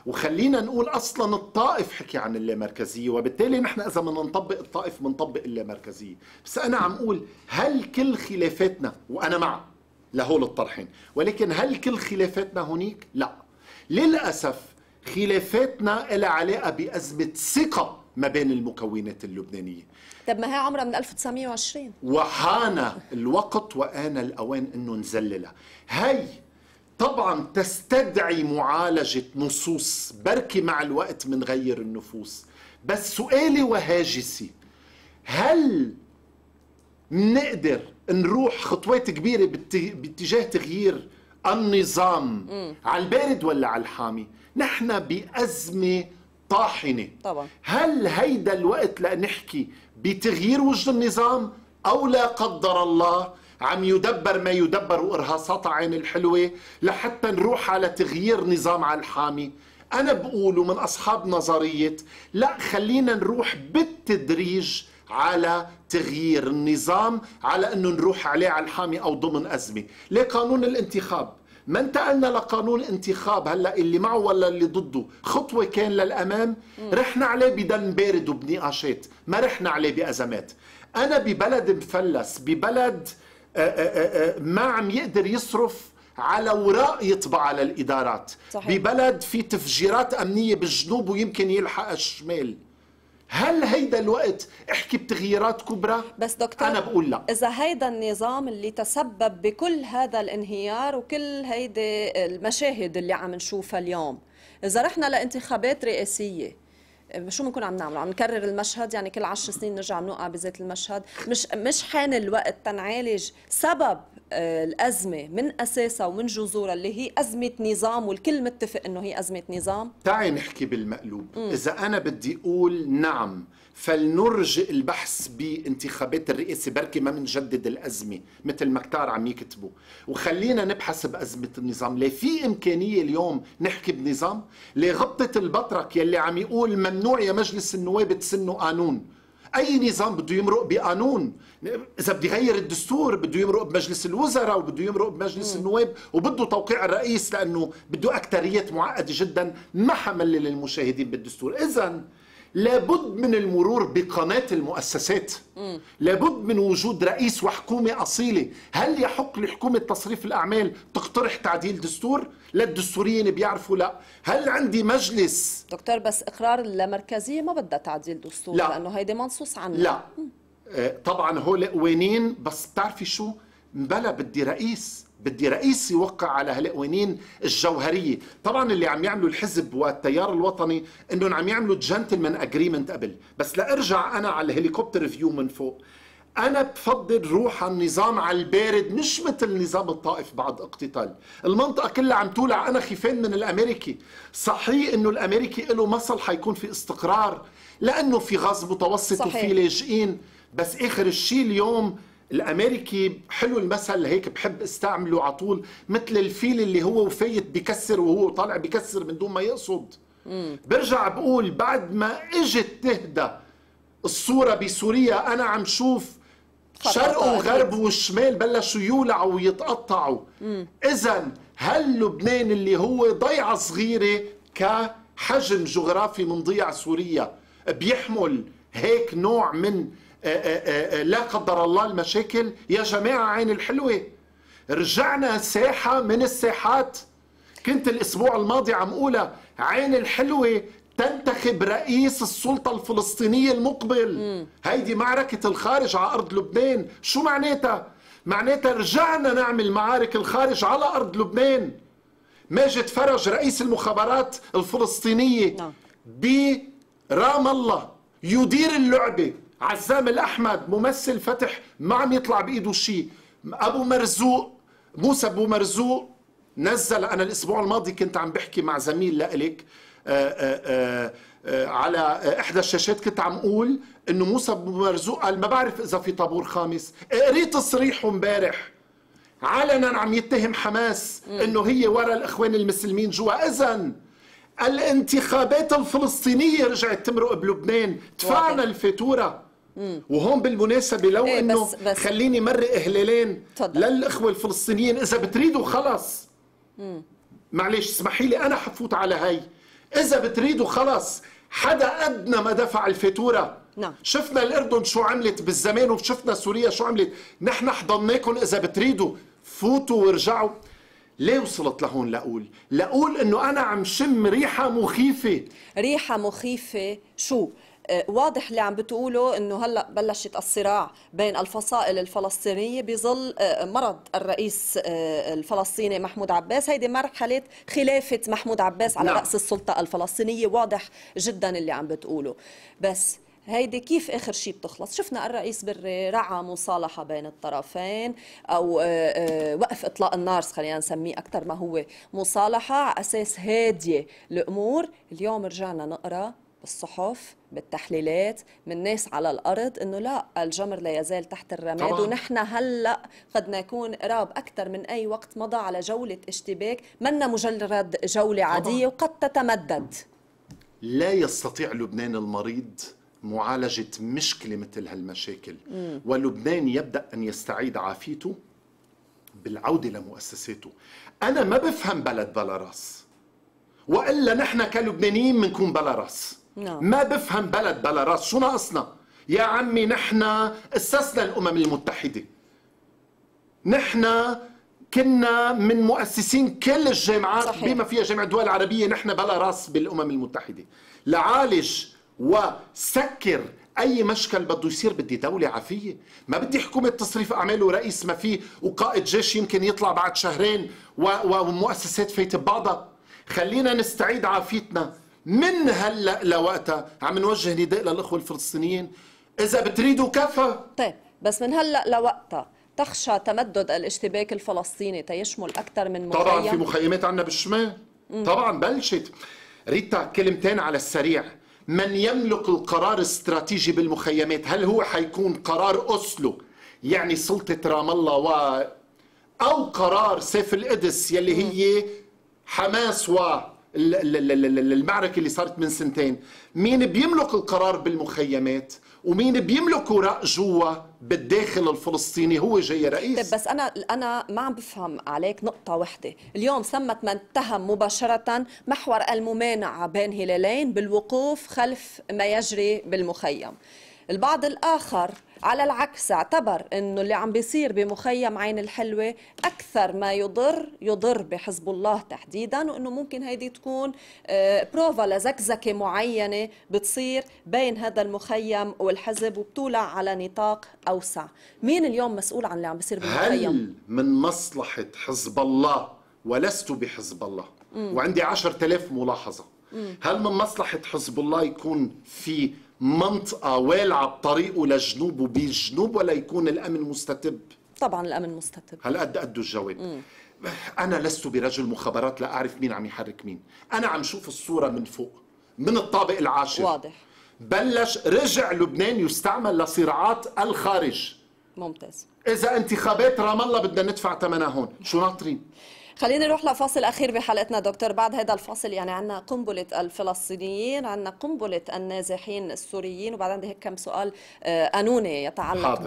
S2: وخلينا نقول أصلا الطائف حكي عن اللامركزيه وبالتالي نحن إذا بدنا نطبق الطائف بنطبق اللامركزيه بس أنا عم أقول هل كل خلافاتنا وأنا مع لهول الطرحين ولكن هل كل خلافاتنا هنيك؟ لا. للأسف خلافاتنا لها علاقة بأزمة ثقة ما بين المكونات اللبنانية.
S1: طب ما هي عمرها من 1920
S2: وحان الوقت وآن الأوان أنه نزللها. هي طبعا تستدعي معالجة نصوص بركي مع الوقت منغير النفوس. بس سؤالي وهاجسي هل نقدر نروح خطوات كبيرة باتجاه تغيير النظام. م. على البارد ولا على الحامي؟ نحن بأزمة طاحنة.
S1: طبعا.
S2: هل هيدا الوقت لنحكي بتغيير وجه النظام أو لا قدر الله؟ عم يدبر ما يدبر وإرهاصات عين الحلوة لحتى نروح على تغيير نظام على الحامي. أنا بقول من أصحاب نظرية لا خلينا نروح بالتدريج على تغيير النظام على أنه نروح عليه على الحامي أو ضمن أزمة. ليه قانون الانتخاب؟ ما انتقلنا لقانون انتخاب هلا اللي معه ولا اللي ضده؟ خطوة كان للأمام. رحنا عليه بدم بارد وبنقاشات ما رحنا عليه بأزمات. أنا ببلد مفلس ببلد آه، آه، آه، ما عم يقدر يصرف على وراء يطبع على الإدارات. صحيح. ببلد في تفجيرات أمنية بالجنوب ويمكن يلحق الشمال. هل هيدا الوقت احكي بتغييرات كبرى؟
S1: بس دكتور
S2: أنا بقول لا.
S1: إذا هيدا النظام اللي تسبب بكل هذا الانهيار وكل هيدي المشاهد اللي عم نشوفها اليوم إذا رحنا لانتخابات رئاسية شو بنكون عم نعمل عم نكرر المشهد؟ يعني كل عشر سنين نرجع بنوقع بذات المشهد. مش مش حان الوقت تنعالج سبب آه، الأزمة من أساسها ومن جذورها اللي هي أزمة نظام والكل متفق أنه هي أزمة نظام.
S2: تعي نحكي بالمقلوب. م. إذا أنا بدي أقول نعم فلنرجئ البحث بانتخابات الرئاسة بركي ما منجدد الأزمة مثل ما كتار عم يكتبوا. وخلينا نبحث بأزمة النظام. ليه في إمكانية اليوم نحكي بنظام؟ ليه غبطة البطرك يلي عم يقول ممنوع يا مجلس النواب تسنوا قانون. أي نظام بده يمرق بقانون؟ إذا بده يغير الدستور بده يمرق بمجلس الوزراء وبده يمرق بمجلس النواب وبده توقيع الرئيس لأنه بده اكثريات معقدة جدا ما حمل للمشاهدين بالدستور. اذا لابد من المرور بقناة المؤسسات. لابد من وجود رئيس وحكومة أصيلة. هل يحق لحكومة تصريف الأعمال تقترح تعديل دستور؟ لا الدستوريين بيعرفوا لا. هل عندي مجلس؟
S1: دكتور بس إقرار اللامركزية ما بدها تعديل دستور لا. لأنه هيدي منصوص عنها.
S2: لا. آه طبعا هول قوانين بس بتعرفي شو؟ بلا بدي رئيس. بدي رئيس يوقع على هالقوانين الجوهرية. طبعا اللي عم يعملوا الحزب والتيار الوطني إنهم عم يعملوا gentleman agreement قبل. بس لأرجع أنا على ال helicopter view من فوق. أنا بفضل روح النظام على البارد مش مثل نظام الطائف بعد اقتتال. المنطقة كلها عم تولع. أنا خيفان من الأمريكي. صحيح إنه الأمريكي له مصلحة يكون في استقرار لأنه في غاز متوسط صحيح. وفي لاجئين. بس آخر الشيء اليوم الأمريكي حلو المثل هيك بحب أستعمله على طول مثل الفيل اللي هو وفايت بكسر وهو طالع بكسر من دون ما يقصد. مم. برجع بقول بعد ما إجت تهدى الصورة بسوريا أنا عم شوف شرق وغرب والشمال بلشوا يولعوا ويتقطعوا. اذا هل لبنان اللي هو ضيعة صغيرة كحجم جغرافي من ضيع سوريا بيحمل هيك نوع من لا قدر الله المشاكل. يا جماعة عين الحلوة. رجعنا ساحة من الساحات. كنت الأسبوع الماضي عم أقولها. عين الحلوة تنتخب رئيس السلطة الفلسطينية المقبل. مم. هيدي معركة الخارج على أرض لبنان. شو معناتها؟ معناتها رجعنا نعمل معارك الخارج على أرض لبنان. ماجد فرج رئيس المخابرات الفلسطينية. نعم. رام الله يدير اللعبة. عزام الأحمد ممثل فتح ما عم يطلع بإيده شيء أبو مرزوق موسى أبو مرزوق نزل أنا الأسبوع الماضي كنت عم بحكي مع زميل لإلك آآ آآ آآ على إحدى الشاشات كنت عم أقول إنه موسى أبو مرزوق قال ما بعرف إذا في طابور خامس. قريت تصريحه امبارح علنا عم يتهم حماس إنه هي ورا الإخوان المسلمين جوا. اذا الانتخابات الفلسطينية رجعت تمرق بلبنان. دفعنا الفاتورة. وهون بالمناسبة لو
S1: إيه
S2: إنه
S1: بس- بس-
S2: خليني مرق هلالين
S1: تفضل.
S2: للإخوة الفلسطينيين. إذا بتريدوا خلص معلش اسمحي لي أنا حفوت على هي إذا بتريدوا خلص حدا أدنى ما دفع الفاتورة.
S1: نعم.
S2: شفنا الأردن شو عملت بالزمان وشفنا سوريا شو عملت. نحن حضناكم إذا بتريدوا. فوتوا وارجعوا. ليه وصلت لهون لأقول؟ لأقول إنه أنا عم شم ريحة مخيفة.
S1: ريحة مخيفة. شو؟ واضح اللي عم بتقوله إنه هلأ بلشت الصراع بين الفصائل الفلسطينية بظل آه، مرض الرئيس آه، الفلسطيني محمود عباس. هيدي مرحلة خلافة محمود عباس على
S2: نعم.
S1: رأس السلطة الفلسطينية. واضح جدا اللي عم بتقوله. بس هيدي كيف آخر شيء بتخلص؟ شفنا الرئيس بري رعى مصالحة بين الطرفين أو آه، وقف إطلاق النار خلينا نسميه أكثر ما هو مصالحة على أساس هادية الأمور. اليوم رجعنا نقرأ بالصحف بالتحليلات من ناس على الأرض إنه لا الجمر لا يزال تحت الرماد
S2: طبعاً.
S1: ونحن هلأ قد نكون قراب أكثر من أي وقت مضى على جولة اشتباك منا مجرد جولة عادية وقد تتمدد.
S2: لا يستطيع لبنان المريض معالجة مشكلة مثل هالمشاكل. ولبنان يبدأ أن يستعيد عافيته بالعودة لمؤسساته. أنا ما بفهم بلد بلا راس وإلا نحن كلبنانيين بنكون بلا راس
S1: نعم.
S2: ما بفهم بلد بلا راس شو ناقصنا؟ يا عمي نحن أسسنا الأمم المتحدة. نحن كنا من مؤسسين كل الجامعات
S1: صحيح.
S2: بما فيها جامعة الدول العربية نحن بلا راس بالأمم المتحدة. لعالج وسكر أي مشكل بده يصير بدي دولة عافية. ما بدي حكومة تصريف أعمال ورئيس ما فيه وقائد جيش يمكن يطلع بعد شهرين ومؤسسات فايتة ببعضها. خلينا نستعيد عافيتنا. من هلا لوقتها عم نوجه نداء للأخوة الفلسطينيين؟ إذا بتريدوا كفى
S1: طيب بس من هلا لوقتها تخشى تمدد الاشتباك الفلسطيني تيشمل أكثر من مخيم
S2: طبعا في مخيمات عندنا بالشمال. طبعا بلشت. ريتا كلمتين على السريع. من يملك القرار الاستراتيجي بالمخيمات هل هو حيكون قرار أوسلو؟ يعني سلطة رام الله و أو قرار سيف القدس يلي هي حماس و المعركة اللي صارت من سنتين. مين بيملك القرار بالمخيمات؟ ومين بيملك وراء جوا بالداخل الفلسطيني؟ هو جاي رئيس.
S1: طيب بس أنا أنا ما عم بفهم عليك نقطة وحدة. اليوم سمت من اتهم مباشرة محور الممانعة بين هلالين بالوقوف خلف ما يجري بالمخيم. البعض الآخر على العكس اعتبر إنه اللي عم بيصير بمخيم عين الحلوة أكثر ما يضر يضر بحزب الله تحديدا وإنه ممكن هيدي تكون آه، بروفا لزكزكة معينة بتصير بين هذا المخيم والحزب وبتولع على نطاق أوسع. مين اليوم مسؤول عن اللي عم بيصير بالمخيم؟
S2: هل من مصلحة حزب الله ولست بحزب الله؟ وعندي عشرة آلاف ملاحظة. هل من مصلحة حزب الله يكون في منطقة والعة بطريقه للجنوب وبالجنوب ولا يكون الأمن مستتب؟
S1: طبعا الأمن مستتب.
S2: هل قد قد الجواب؟ أنا لست برجل مخابرات لا أعرف مين عم يحرك مين. أنا عم شوف الصورة من فوق من الطابق العاشر.
S1: واضح.
S2: بلش رجع لبنان يستعمل لصراعات الخارج.
S1: ممتاز.
S2: إذا انتخابات رام الله بدنا ندفع ثمنها هون. شو ناطرين؟
S1: خلينا نروح لفاصل أخير بحلقتنا دكتور بعد هذا الفاصل يعني عندنا قنبلة الفلسطينيين عندنا قنبلة النازحين السوريين وبعد عندي هيك كم سؤال آه، قانوني يتعلق
S2: حاضر.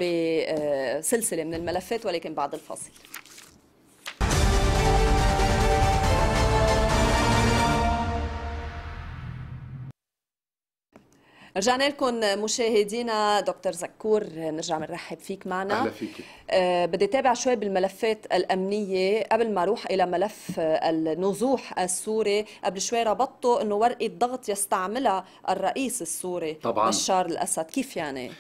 S1: بسلسلة من الملفات ولكن بعد الفاصل رجعنا لكم مشاهدينا دكتور زكور نرجع بنرحب فيك معنا.
S2: أهلا فيكي.
S1: آه، بدي أتابع شوي بالملفات الأمنية. قبل ما أروح إلى ملف النزوح السوري قبل شوي ربطته إنه ورقة ضغط يستعملها الرئيس السوري
S2: طبعاً.
S1: بشار الأسد. كيف يعني؟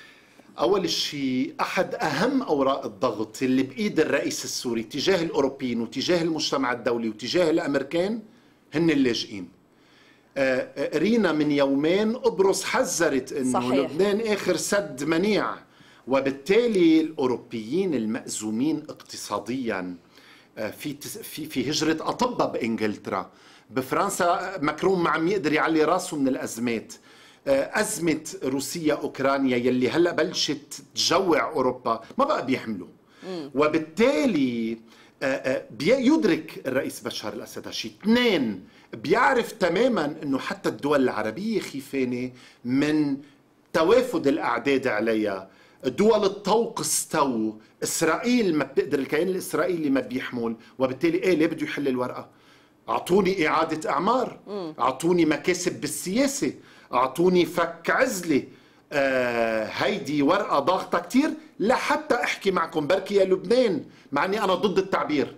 S2: أول شيء أحد أهم أوراق الضغط اللي بإيد الرئيس السوري تجاه الأوروبيين وتجاه المجتمع الدولي وتجاه الأمريكان هن اللاجئين. آه، قرينا من يومين قبرص حذرت إنه
S1: صحيح.
S2: لبنان آخر سد منيع. وبالتالي الأوروبيين المأزومين اقتصاديا آه، في في في هجرة اطباء بإنجلترا. بفرنسا ماكرون ما عم يقدر يعلي راسه من الأزمات. آه، أزمة روسيا أوكرانيا يلي هلأ بلشت تجوع أوروبا ما بقى بيحملوا وبالتالي آه، آه، يدرك الرئيس بشار الأسد هالشيء اثنين بيعرف تماما أنه حتى الدول العربية خيفانة من توافد الأعداد عليها. دول الطوق استووا إسرائيل ما بتقدر الكيان الإسرائيلي ما بيحمل وبالتالي إيه ليه بده يحل الورقة؟ أعطوني إعادة أعمار. أعطوني مكاسب بالسياسة. أعطوني فك عزلة. آه هيدي ورقة ضاغطة كتير لحتى أحكي معكم. بركي يا لبنان مع إني أنا ضد التعبير.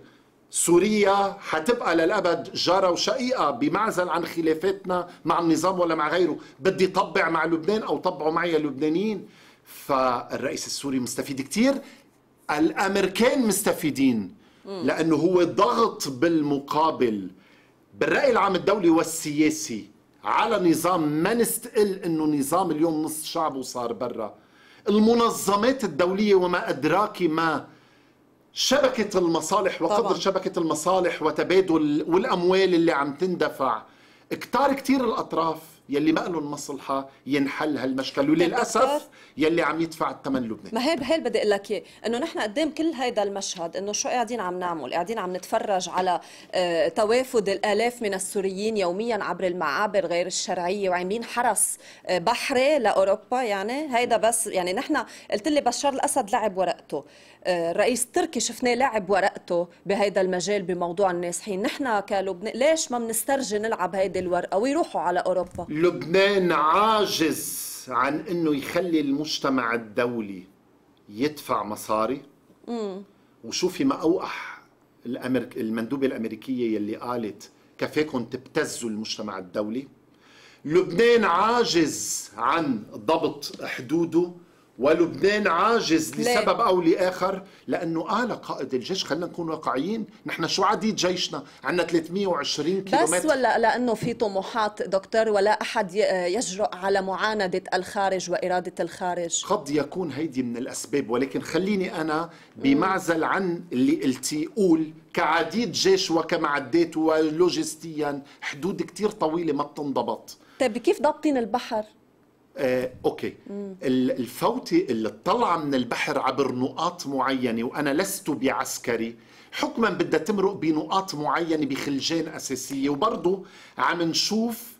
S2: سوريا حتبقى للأبد جارة وشقيقة بمعزل عن خلافاتنا مع النظام ولا مع غيره. بدي طبع مع لبنان أو طبعوا معي اللبنانيين. فالرئيس السوري مستفيد كتير. الأمريكان مستفيدين لأنه هو ضغط بالمقابل بالرأي العام الدولي والسياسي على نظام ما نستقل إنه نظام اليوم نص شعبه صار برا. المنظمات الدولية وما أدراك ما شبكة المصالح وقدر
S1: طبعاً.
S2: شبكة المصالح وتبادل والأموال اللي عم تندفع. كتار كتير الأطراف يلي ما لهم مصلحة ينحل هالمشكل
S1: دكتور.
S2: وللأسف يلي عم يدفع الثمن لبنان.
S1: ما هي هي اللي بدي أقول لك إياه إنه نحن قدام كل هيدا المشهد إنه شو قاعدين عم نعمل؟ قاعدين عم نتفرج على آه، توافد الآلاف من السوريين يوميا عبر المعابر غير الشرعية وعاملين حرس آه، بحري لأوروبا يعني هيدا بس يعني نحن قلت لي بشار الأسد لعب ورقته. الرئيس التركي شفناه لعب ورقته بهيدا المجال بموضوع النازحين نحن كلبنان ليش ما بنسترجي نلعب هيدي الورقة ويروحوا على أوروبا؟
S2: لبنان عاجز عن إنه يخلي المجتمع الدولي يدفع مصاري. وشوفي ما أوقح الأمريك المندوبة الأمريكية يلي قالت كفاكم تبتزوا المجتمع الدولي. لبنان عاجز عن ضبط حدوده ولبنان عاجز
S1: ليه؟
S2: لسبب أو لآخر لأنه قال قائد الجيش خلينا نكون واقعيين نحن شو عديد جيشنا؟ عندنا 320
S1: بس
S2: كيلومتر.
S1: ولا لأنه في طموحات دكتور ولا أحد يجرؤ على معاندة الخارج وإرادة الخارج.
S2: قد يكون هيدي من الأسباب ولكن خليني أنا بمعزل عن اللي قلتيه قول كعديد جيش وكمعدات ولوجستيا حدود كتير طويلة ما بتنضبط.
S1: طيب كيف ضابطين البحر؟
S2: آه، أوكي. ال- الفوتة اللي طلع من البحر عبر نقاط معينة وأنا لست بعسكري حكما بدها تمرق بنقاط معينة بخلجان أساسية. وبرضه عم نشوف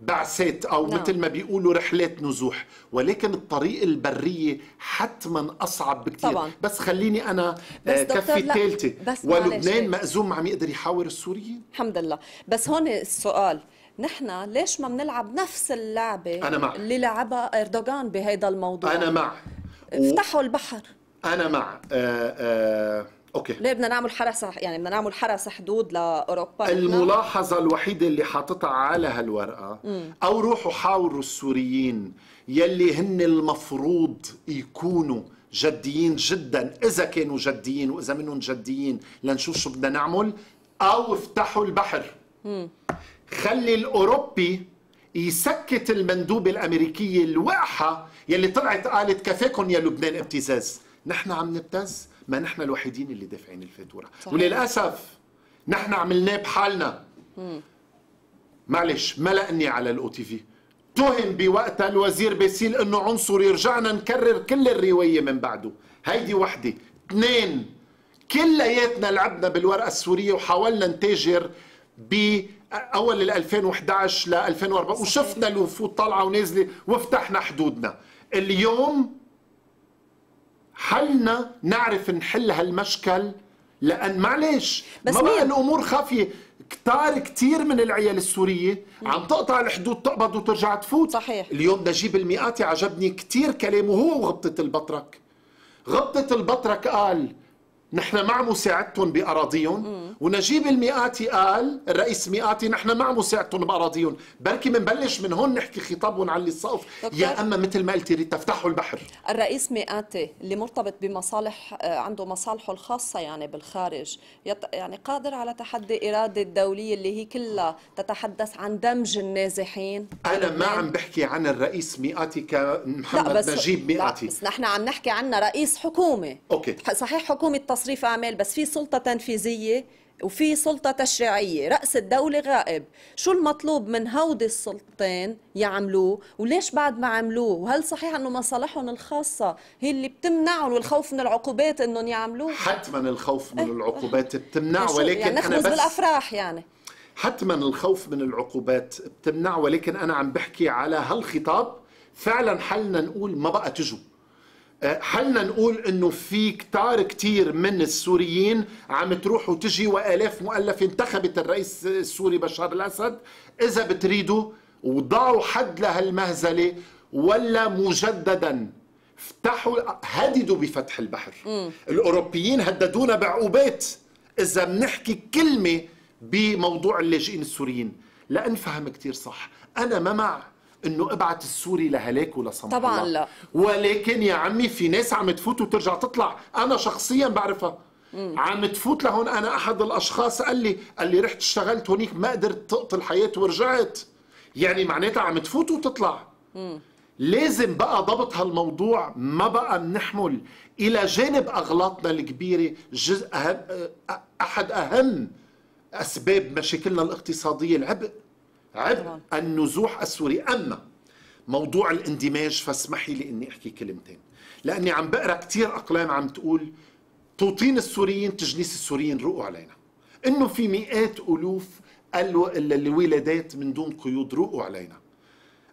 S2: بعثات أو
S1: نعم.
S2: مثل ما بيقولوا رحلات نزوح. ولكن الطريق البرية حتما أصعب بكثير
S1: طبعاً.
S2: بس خليني أنا
S1: بس
S2: آه،
S1: دكتور
S2: كفي
S1: بس معلش.
S2: ولبنان. مأزوم عم يقدر يحاور السوريين؟
S1: الحمد لله. بس هون السؤال. نحن ليش ما بنلعب نفس اللعبة
S2: أنا معك.
S1: اللي لعبها إردوغان بهيدا الموضوع؟
S2: أنا مع. و-
S1: افتحوا البحر.
S2: أنا مع. آه آه أوكي.
S1: ليه بدنا نعمل حرس يعني بدنا نعمل حرس حدود لأوروبا؟ نحن؟
S2: الملاحظة الوحيدة اللي حاططها على هالورقة أو روحوا حاوروا السوريين يلي هن المفروض يكونوا جديين جدا إذا كانوا جديين وإذا منهم جديين لنشوف شو بدنا نعمل أو افتحوا البحر. خلي الأوروبي يسكت المندوبة الأمريكية الوقحة يلي طلعت قالت كفاكن يا لبنان ابتزاز. نحن عم نبتز ما نحن الوحيدين اللي دافعين الفاتورة.
S1: صحيح.
S2: وللأسف نحن عملناه بحالنا معلش ما لقني على ال OTV. اتهم بوقتها الوزير باسيل إنه عنصري رجعنا نكرر كل الرواية من بعده. هيدي وحدة. اثنين كلياتنا لعبنا بالورقة السورية وحاولنا نتاجر ب أول ال 2011 ل 2004 وشفنا الوفود طالعة ونازله وفتحنا حدودنا. اليوم حلنا نعرف نحل هالمشكل لأن معلش ما بقى؟ الأمور خافية. كتار كتير من العيال السورية عم تقطع الحدود تقبض وترجع تفوت.
S1: صحيح.
S2: اليوم نجيب المئاتي عجبني كتير كلامه هو وغبطة البطرك. غبطة البطرك قال نحن مع مساعدتهم بأراضيهم. ونجيب المئاتي قال الرئيس مئاتي نحن مع مساعدتهم بأراضيهم. بركي بنبلش من هون نحكي خطاب ونعلي السقف يا أما مثل ما قلتي ريتا افتحوا البحر.
S1: الرئيس مئاتي اللي مرتبط بمصالح آه، عنده مصالحه الخاصة يعني بالخارج يعني قادر على تحدي إرادة الدولية اللي هي كلها تتحدث عن دمج النازحين؟
S2: أنا ما عم بحكي عن الرئيس مئاتي كمحمد نجيب مئاتي.
S1: لا بس نحن عم نحكي عنه رئيس حكومة.
S2: أوكي.
S1: صحيح حكومة تصريف أعمال بس في سلطة تنفيذية وفي سلطة تشريعية. رأس الدولة غائب. شو المطلوب من هودي السلطتين يعملوه؟ وليش بعد ما عملوه؟ وهل صحيح أنه مصالحهم الخاصة هي اللي بتمنعهم والخوف من العقوبات أنهم يعملوه؟
S2: حتما الخوف من إيه. العقوبات بتمنع
S1: ولكن يعني أنا بس بالأفراح يعني.
S2: حتما الخوف من العقوبات بتمنع ولكن أنا عم بحكي على هالخطاب. فعلا حلنا نقول ما بقى تجوا حلنا نقول إنه في كتار كتير من السوريين عم تروح وتجي وآلاف مؤلفه انتخبت الرئيس السوري بشار الأسد. إذا بتريدوا وضعوا حد لهالمهزلة ولا مجددا افتحوا هددوا بفتح البحر. م. الأوروبيين هددونا بعقوبات. إذا بنحكي كلمة بموضوع اللاجئين السوريين لأن فهم كتير صح. أنا ما مع إنه أبعت السوري لهلاك ولا سمح
S1: طبعا الله. لا.
S2: ولكن يا عمي في ناس عم تفوت وترجع تطلع. أنا شخصيا بعرفها. مم. عم تفوت لهون أنا أحد الأشخاص. قال لي قال لي رحت اشتغلت هونيك ما قدرت تقتل الحياة ورجعت. يعني معناتها عم تفوت وتطلع. مم. لازم بقى ضبط هالموضوع. ما بقى بنحمل إلى جانب أغلاطنا الكبيرة جزء أهم أحد أهم أسباب مشاكلنا الاقتصادية العبء. عبء النزوح السوري. أما موضوع الاندماج فاسمحي لي أني أحكي كلمتين لأني عم بقرأ كتير أقلام عم تقول توطين السوريين تجنيس السوريين رقوا علينا. إنه في مئات ألوف الولادات من دون قيود رقوا علينا.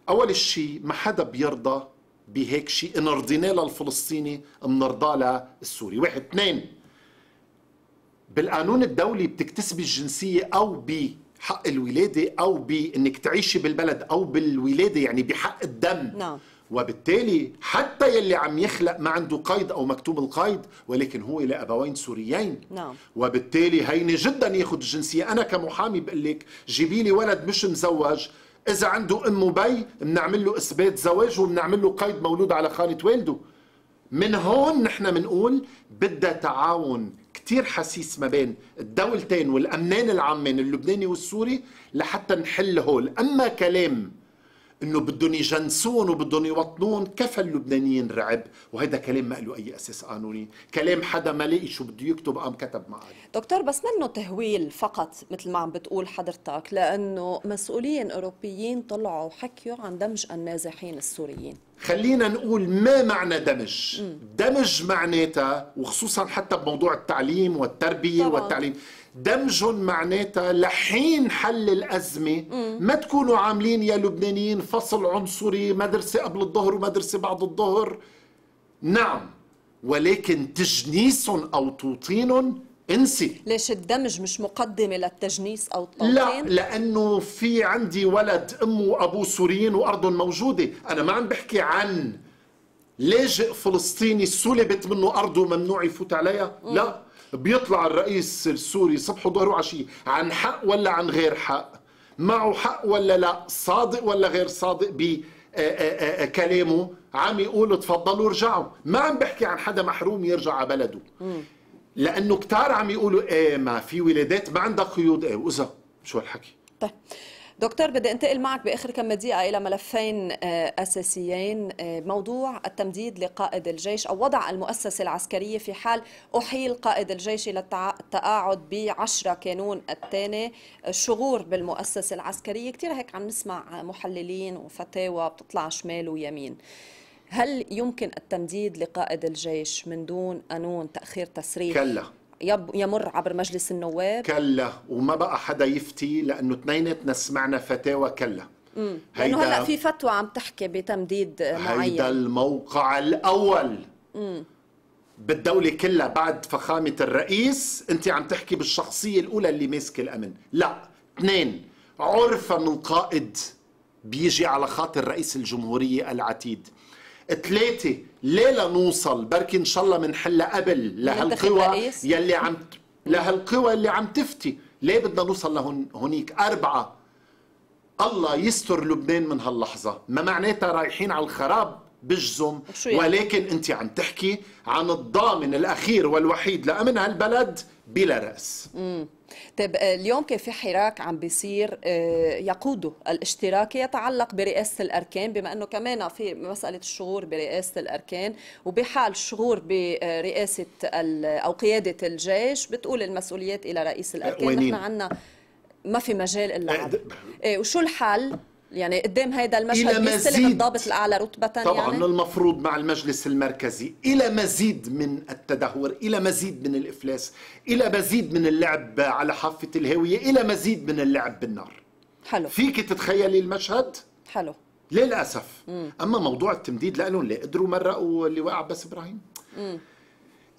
S2: أول شيء ما حدا بيرضى بهيك شيء. إن رضينا للفلسطيني بنرضى للسوري. واحد. اثنين بالقانون الدولي بتكتسبي الجنسية أو ب حق الولادة أو بأنك تعيشي بالبلد أو بالولادة يعني بحق الدم.
S1: نعم.
S2: وبالتالي حتى يلي عم يخلق ما عنده قيد أو مكتوب القيد ولكن هو لابوين سوريين.
S1: نعم.
S2: وبالتالي هيني جدا ياخذ الجنسية. أنا كمحامي بقول لك جيبي لي ولد مش مزوج. إذا عنده أم وبي بنعمل له إثبات زواج وبنعمل له قيد مولود على خانه والده. من هون نحن بنقول بدها تعاون. كتير حسيس ما بين الدولتين والأمنين العامين اللبناني والسوري لحتى نحل هول أما كلام إنه بدهم يجنسون وبدهم يوطنون كفى اللبنانيين رعب. وهذا كلام ما له أي أساس قانوني. كلام حدا ما لقي شو بده يكتب قام كتب معي
S1: دكتور بس منه تهويل فقط مثل ما عم بتقول حضرتك؟ لأنه مسؤولين أوروبيين طلعوا وحكيوا عن دمج النازحين السوريين.
S2: خلينا نقول ما معنى دمج. دمج معناتها وخصوصا حتى بموضوع التعليم والتربية طبعا. والتعليم دمج معناتها لحين حل الأزمة ما تكونوا عاملين يا لبنانيين فصل عنصري مدرسة قبل الظهر ومدرسة بعد الظهر نعم ولكن تجنيسهم أو توطينهم انسي.
S1: ليش الدمج مش مقدمة للتجنيس أو التوطين؟
S2: لا لأنه في عندي ولد أمه وأبوه سوريين وأرضهم موجودة. أنا ما عم بحكي عن لاجئ فلسطيني سلبت منه أرضه ممنوع يفوت عليها. م. لا بيطلع الرئيس السوري صبح وظهر وعشية عن حق ولا عن غير حق؟ معه حق ولا لا؟ صادق ولا غير صادق بكلامه عم يقول تفضلوا ارجعوا. ما عم بحكي عن حدا محروم يرجع على بلده. لأنه كتار عم يقولوا إيه ما في ولادات ما عندها قيود. إيه وإذا شو هالحكي؟
S1: طيب. دكتور بدي انتقل معك بآخر كم دقيقة إلى ملفين آه، أساسيين. آه، موضوع التمديد لقائد الجيش أو وضع المؤسسة العسكرية في حال أحيل قائد الجيش إلى التقاعد ب 10 كانون الثاني. الشغور بالمؤسسة العسكرية. كثير هيك عم نسمع محللين وفتاوى بتطلع شمال ويمين. هل يمكن التمديد لقائد الجيش من دون قانون تأخير تسريح
S2: كلا.
S1: يمر عبر مجلس النواب؟
S2: كلا. وما بقى حدا يفتي لأنه اثنيناتنا سمعنا فتاوى كلا.
S1: لأنه هلأ في فتوى عم تحكي بتمديد معين.
S2: هيدا الموقع الأول. مم. بالدولة كلها بعد فخامة الرئيس أنت عم تحكي بالشخصية الأولى اللي ماسكة الأمن. لا. اثنين. عرفا القائد بيجي على خاطر رئيس الجمهورية العتيد. ثلاثة ليه لنوصل؟ بركي إن شاء الله بنحلها قبل لهالقوى يلي عم لهالقوى اللي عم تفتي. ليه بدنا نوصل لهون هونيك أربعة. الله يستر لبنان من هاللحظة. ما معناتها رايحين على الخراب؟ بجزم يعني؟ ولكن انت عم تحكي عن الضامن الأخير والوحيد لامن هالبلد بلا رأس
S1: مم. طيب آه، اليوم كان في حراك عم بيصير آه، يقوده الاشتراكي يتعلق برئاسة الأركان بما إنه كمان في مسألة الشغور برئاسة الأركان وبحال الشغور برئاسة أو قيادة الجيش بتقول المسؤوليات إلى رئيس الأركان نحن عندنا ما في مجال إلا. إيه وشو الحل يعني قدام هيدا المشهد بيستلم الضابط الأعلى رتبة
S2: طبعا
S1: يعني؟
S2: المفروض مع المجلس المركزي إلى مزيد من التدهور إلى مزيد من الإفلاس إلى مزيد من اللعب على حافة الهاويه إلى مزيد من اللعب بالنار.
S1: حلو.
S2: فيك تتخيلي المشهد؟
S1: حلو.
S2: للأسف. مم. أما موضوع التمديد لهم اللي قدروا مرقوا اللواء عباس إبراهيم. مم.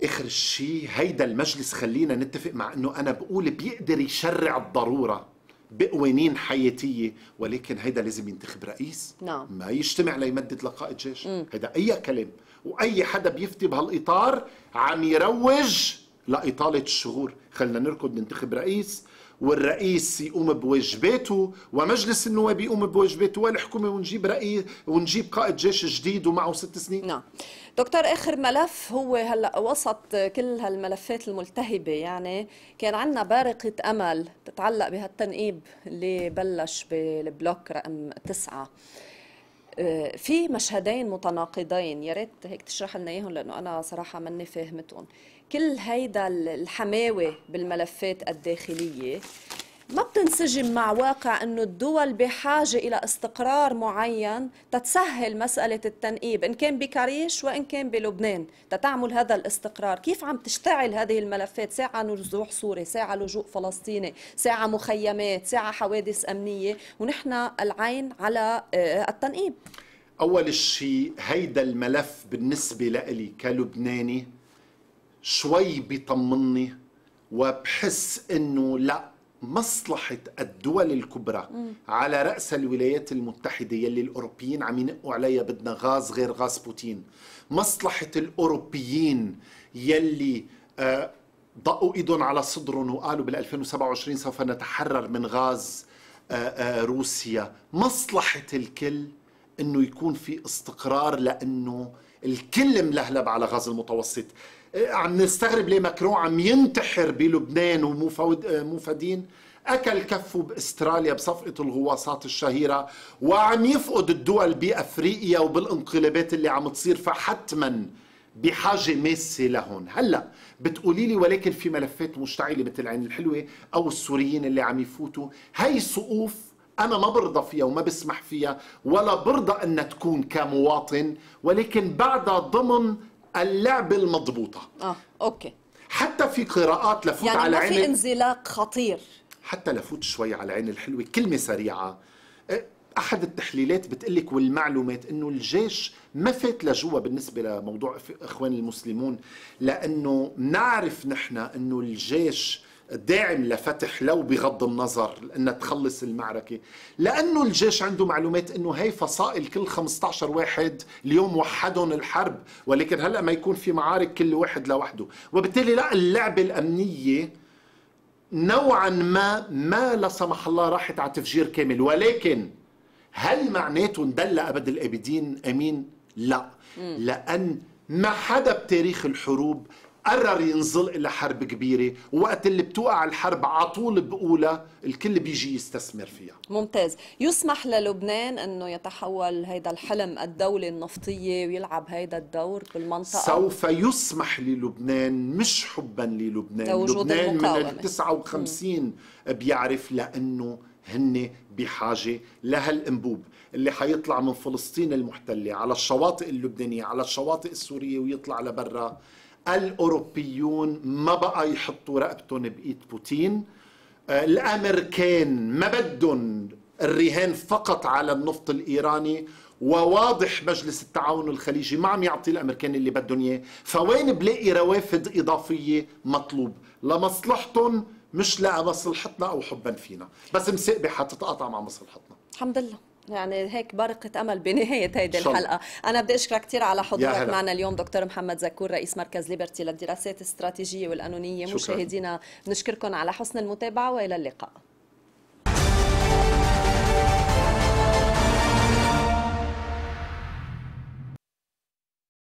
S2: اخر شيء هيدا المجلس خلينا نتفق مع إنه أنا بقول بيقدر يشرع الضرورة. بقوانين حياتية ولكن هيدا لازم ينتخب رئيس.
S1: نعم.
S2: ما يجتمع ليمدد لقائد جيش. هيدا أي كلام. وأي حدا بيفتي بهالإطار عم يروج لإطالة الشهور خلينا نركض ننتخب رئيس والرئيس يقوم بواجباته ومجلس النواب يقوم بواجباته والحكومة ونجيب رئيس ونجيب قائد جيش جديد ومعه ست سنين.
S1: نعم. دكتور آخر ملف هو هلا وسط كل هالملفات الملتهبة. يعني كان عندنا بارقة أمل تتعلق بهالتنقيب اللي بلش بالبلوك رقم تسعة. آه، في مشهدين متناقضين. يا ريت هيك تشرح لنا إياهم لأنه أنا صراحة ماني فاهمتهم. كل هيدا الحماوة بالملفات الداخلية ما بتنسجم مع واقع إنه الدول بحاجة إلى استقرار معين تتسهل مسألة التنقيب إن كان بكريش وإن كان بلبنان تتعمل هذا الاستقرار. كيف عم تشتعل هذه الملفات؟ ساعة نزوح سوري ساعة لجوء فلسطيني ساعة مخيمات ساعة حوادث أمنية ونحن العين على آه، التنقيب.
S2: أول شيء هيدا الملف بالنسبة لي كلبناني شوي بيطمني وبحس إنه لا مصلحة الدول الكبرى مم. على رأس الولايات المتحدة يلي الأوروبيين عم ينقوا عليها بدنا غاز غير غاز بوتين. مصلحة الأوروبيين يلي آه ضقوا إيدهم على صدرهم وقالوا بال 2027 سوف نتحرر من غاز آه آه روسيا. مصلحة الكل إنه يكون في استقرار لأنه الكل ملهلب على غاز المتوسط. عم نستغرب ليه ماكرون عم ينتحر بلبنان وموفدين أكل كفه بأستراليا بصفقة الغواصات الشهيرة وعم يفقد الدول بأفريقيا وبالانقلابات اللي عم تصير فحتما بحاجة ماسة لهم هلأ بتقولي لي ولكن في ملفات مشتعلة مثل العين الحلوة أو السوريين اللي عم يفوتوا هي سقوف أنا ما برضى فيها وما بسمح فيها ولا برضى انها تكون كمواطن ولكن بعدها ضمن اللعبة المضبوطة.
S1: آه أوكي.
S2: حتى في قراءات لفوت
S1: يعني
S2: على
S1: عين يعني في انزلاق خطير.
S2: حتى لفوت شوي على عين الحلوة كلمة سريعة. أحد التحليلات بتقلك والمعلومات إنه الجيش ما فات لجوا بالنسبة لموضوع اخوان المسلمون لأنه نعرف نحن إنه الجيش داعم لفتح لو بغض النظر انها تخلص المعركة. لأنه الجيش عنده معلومات إنه هي فصائل كل 15 واحد اليوم وحدهم الحرب ولكن هلأ ما يكون في معارك كل واحد لوحده. وبالتالي لا اللعبة الأمنية نوعا ما ما لا سمح الله راحت على تفجير كامل. ولكن هل معناته ندل أبد الأبدين؟ أمين لا. لأن ما حدا بتاريخ الحروب قرر ينزل إلى حرب كبيرة. وقت اللي بتوقع الحرب على طول بقولها الكل بيجي يستثمر فيها.
S1: ممتاز. يسمح للبنان أنه يتحول هيدا الحلم الدولة النفطية ويلعب هيدا الدور بالمنطقة؟
S2: سوف يسمح للبنان مش حبا للبنان. لبنان من ال 59 بيعرف لأنه هن بحاجة لهالأنبوب اللي حيطلع من فلسطين المحتلة على الشواطئ اللبنانية على الشواطئ السورية ويطلع لبرا. الأوروبيون ما بقى يحطوا رقبتهم بإيد بوتين. آه، الأمريكان ما بدهم الرهان فقط على النفط الإيراني وواضح مجلس التعاون الخليجي ما عم يعطي الأمريكان اللي بدهم إياه. فوين بلاقي روافد إضافية مطلوب؟ لمصلحتهم مش لمصلحتنا أو حبا فينا. بس مساقبه حتتقاطع مع مصلحتنا.
S1: الحمد لله. يعني هيك برقة أمل بنهاية هيدي. الحلقة أنا بدي أشكرك كثير على حضورك. معنا اليوم دكتور محمد زكور رئيس مركز ليبرتي للدراسات الاستراتيجية والقانونية. مشاهدينا بنشكركم على حسن المتابعة وإلى اللقاء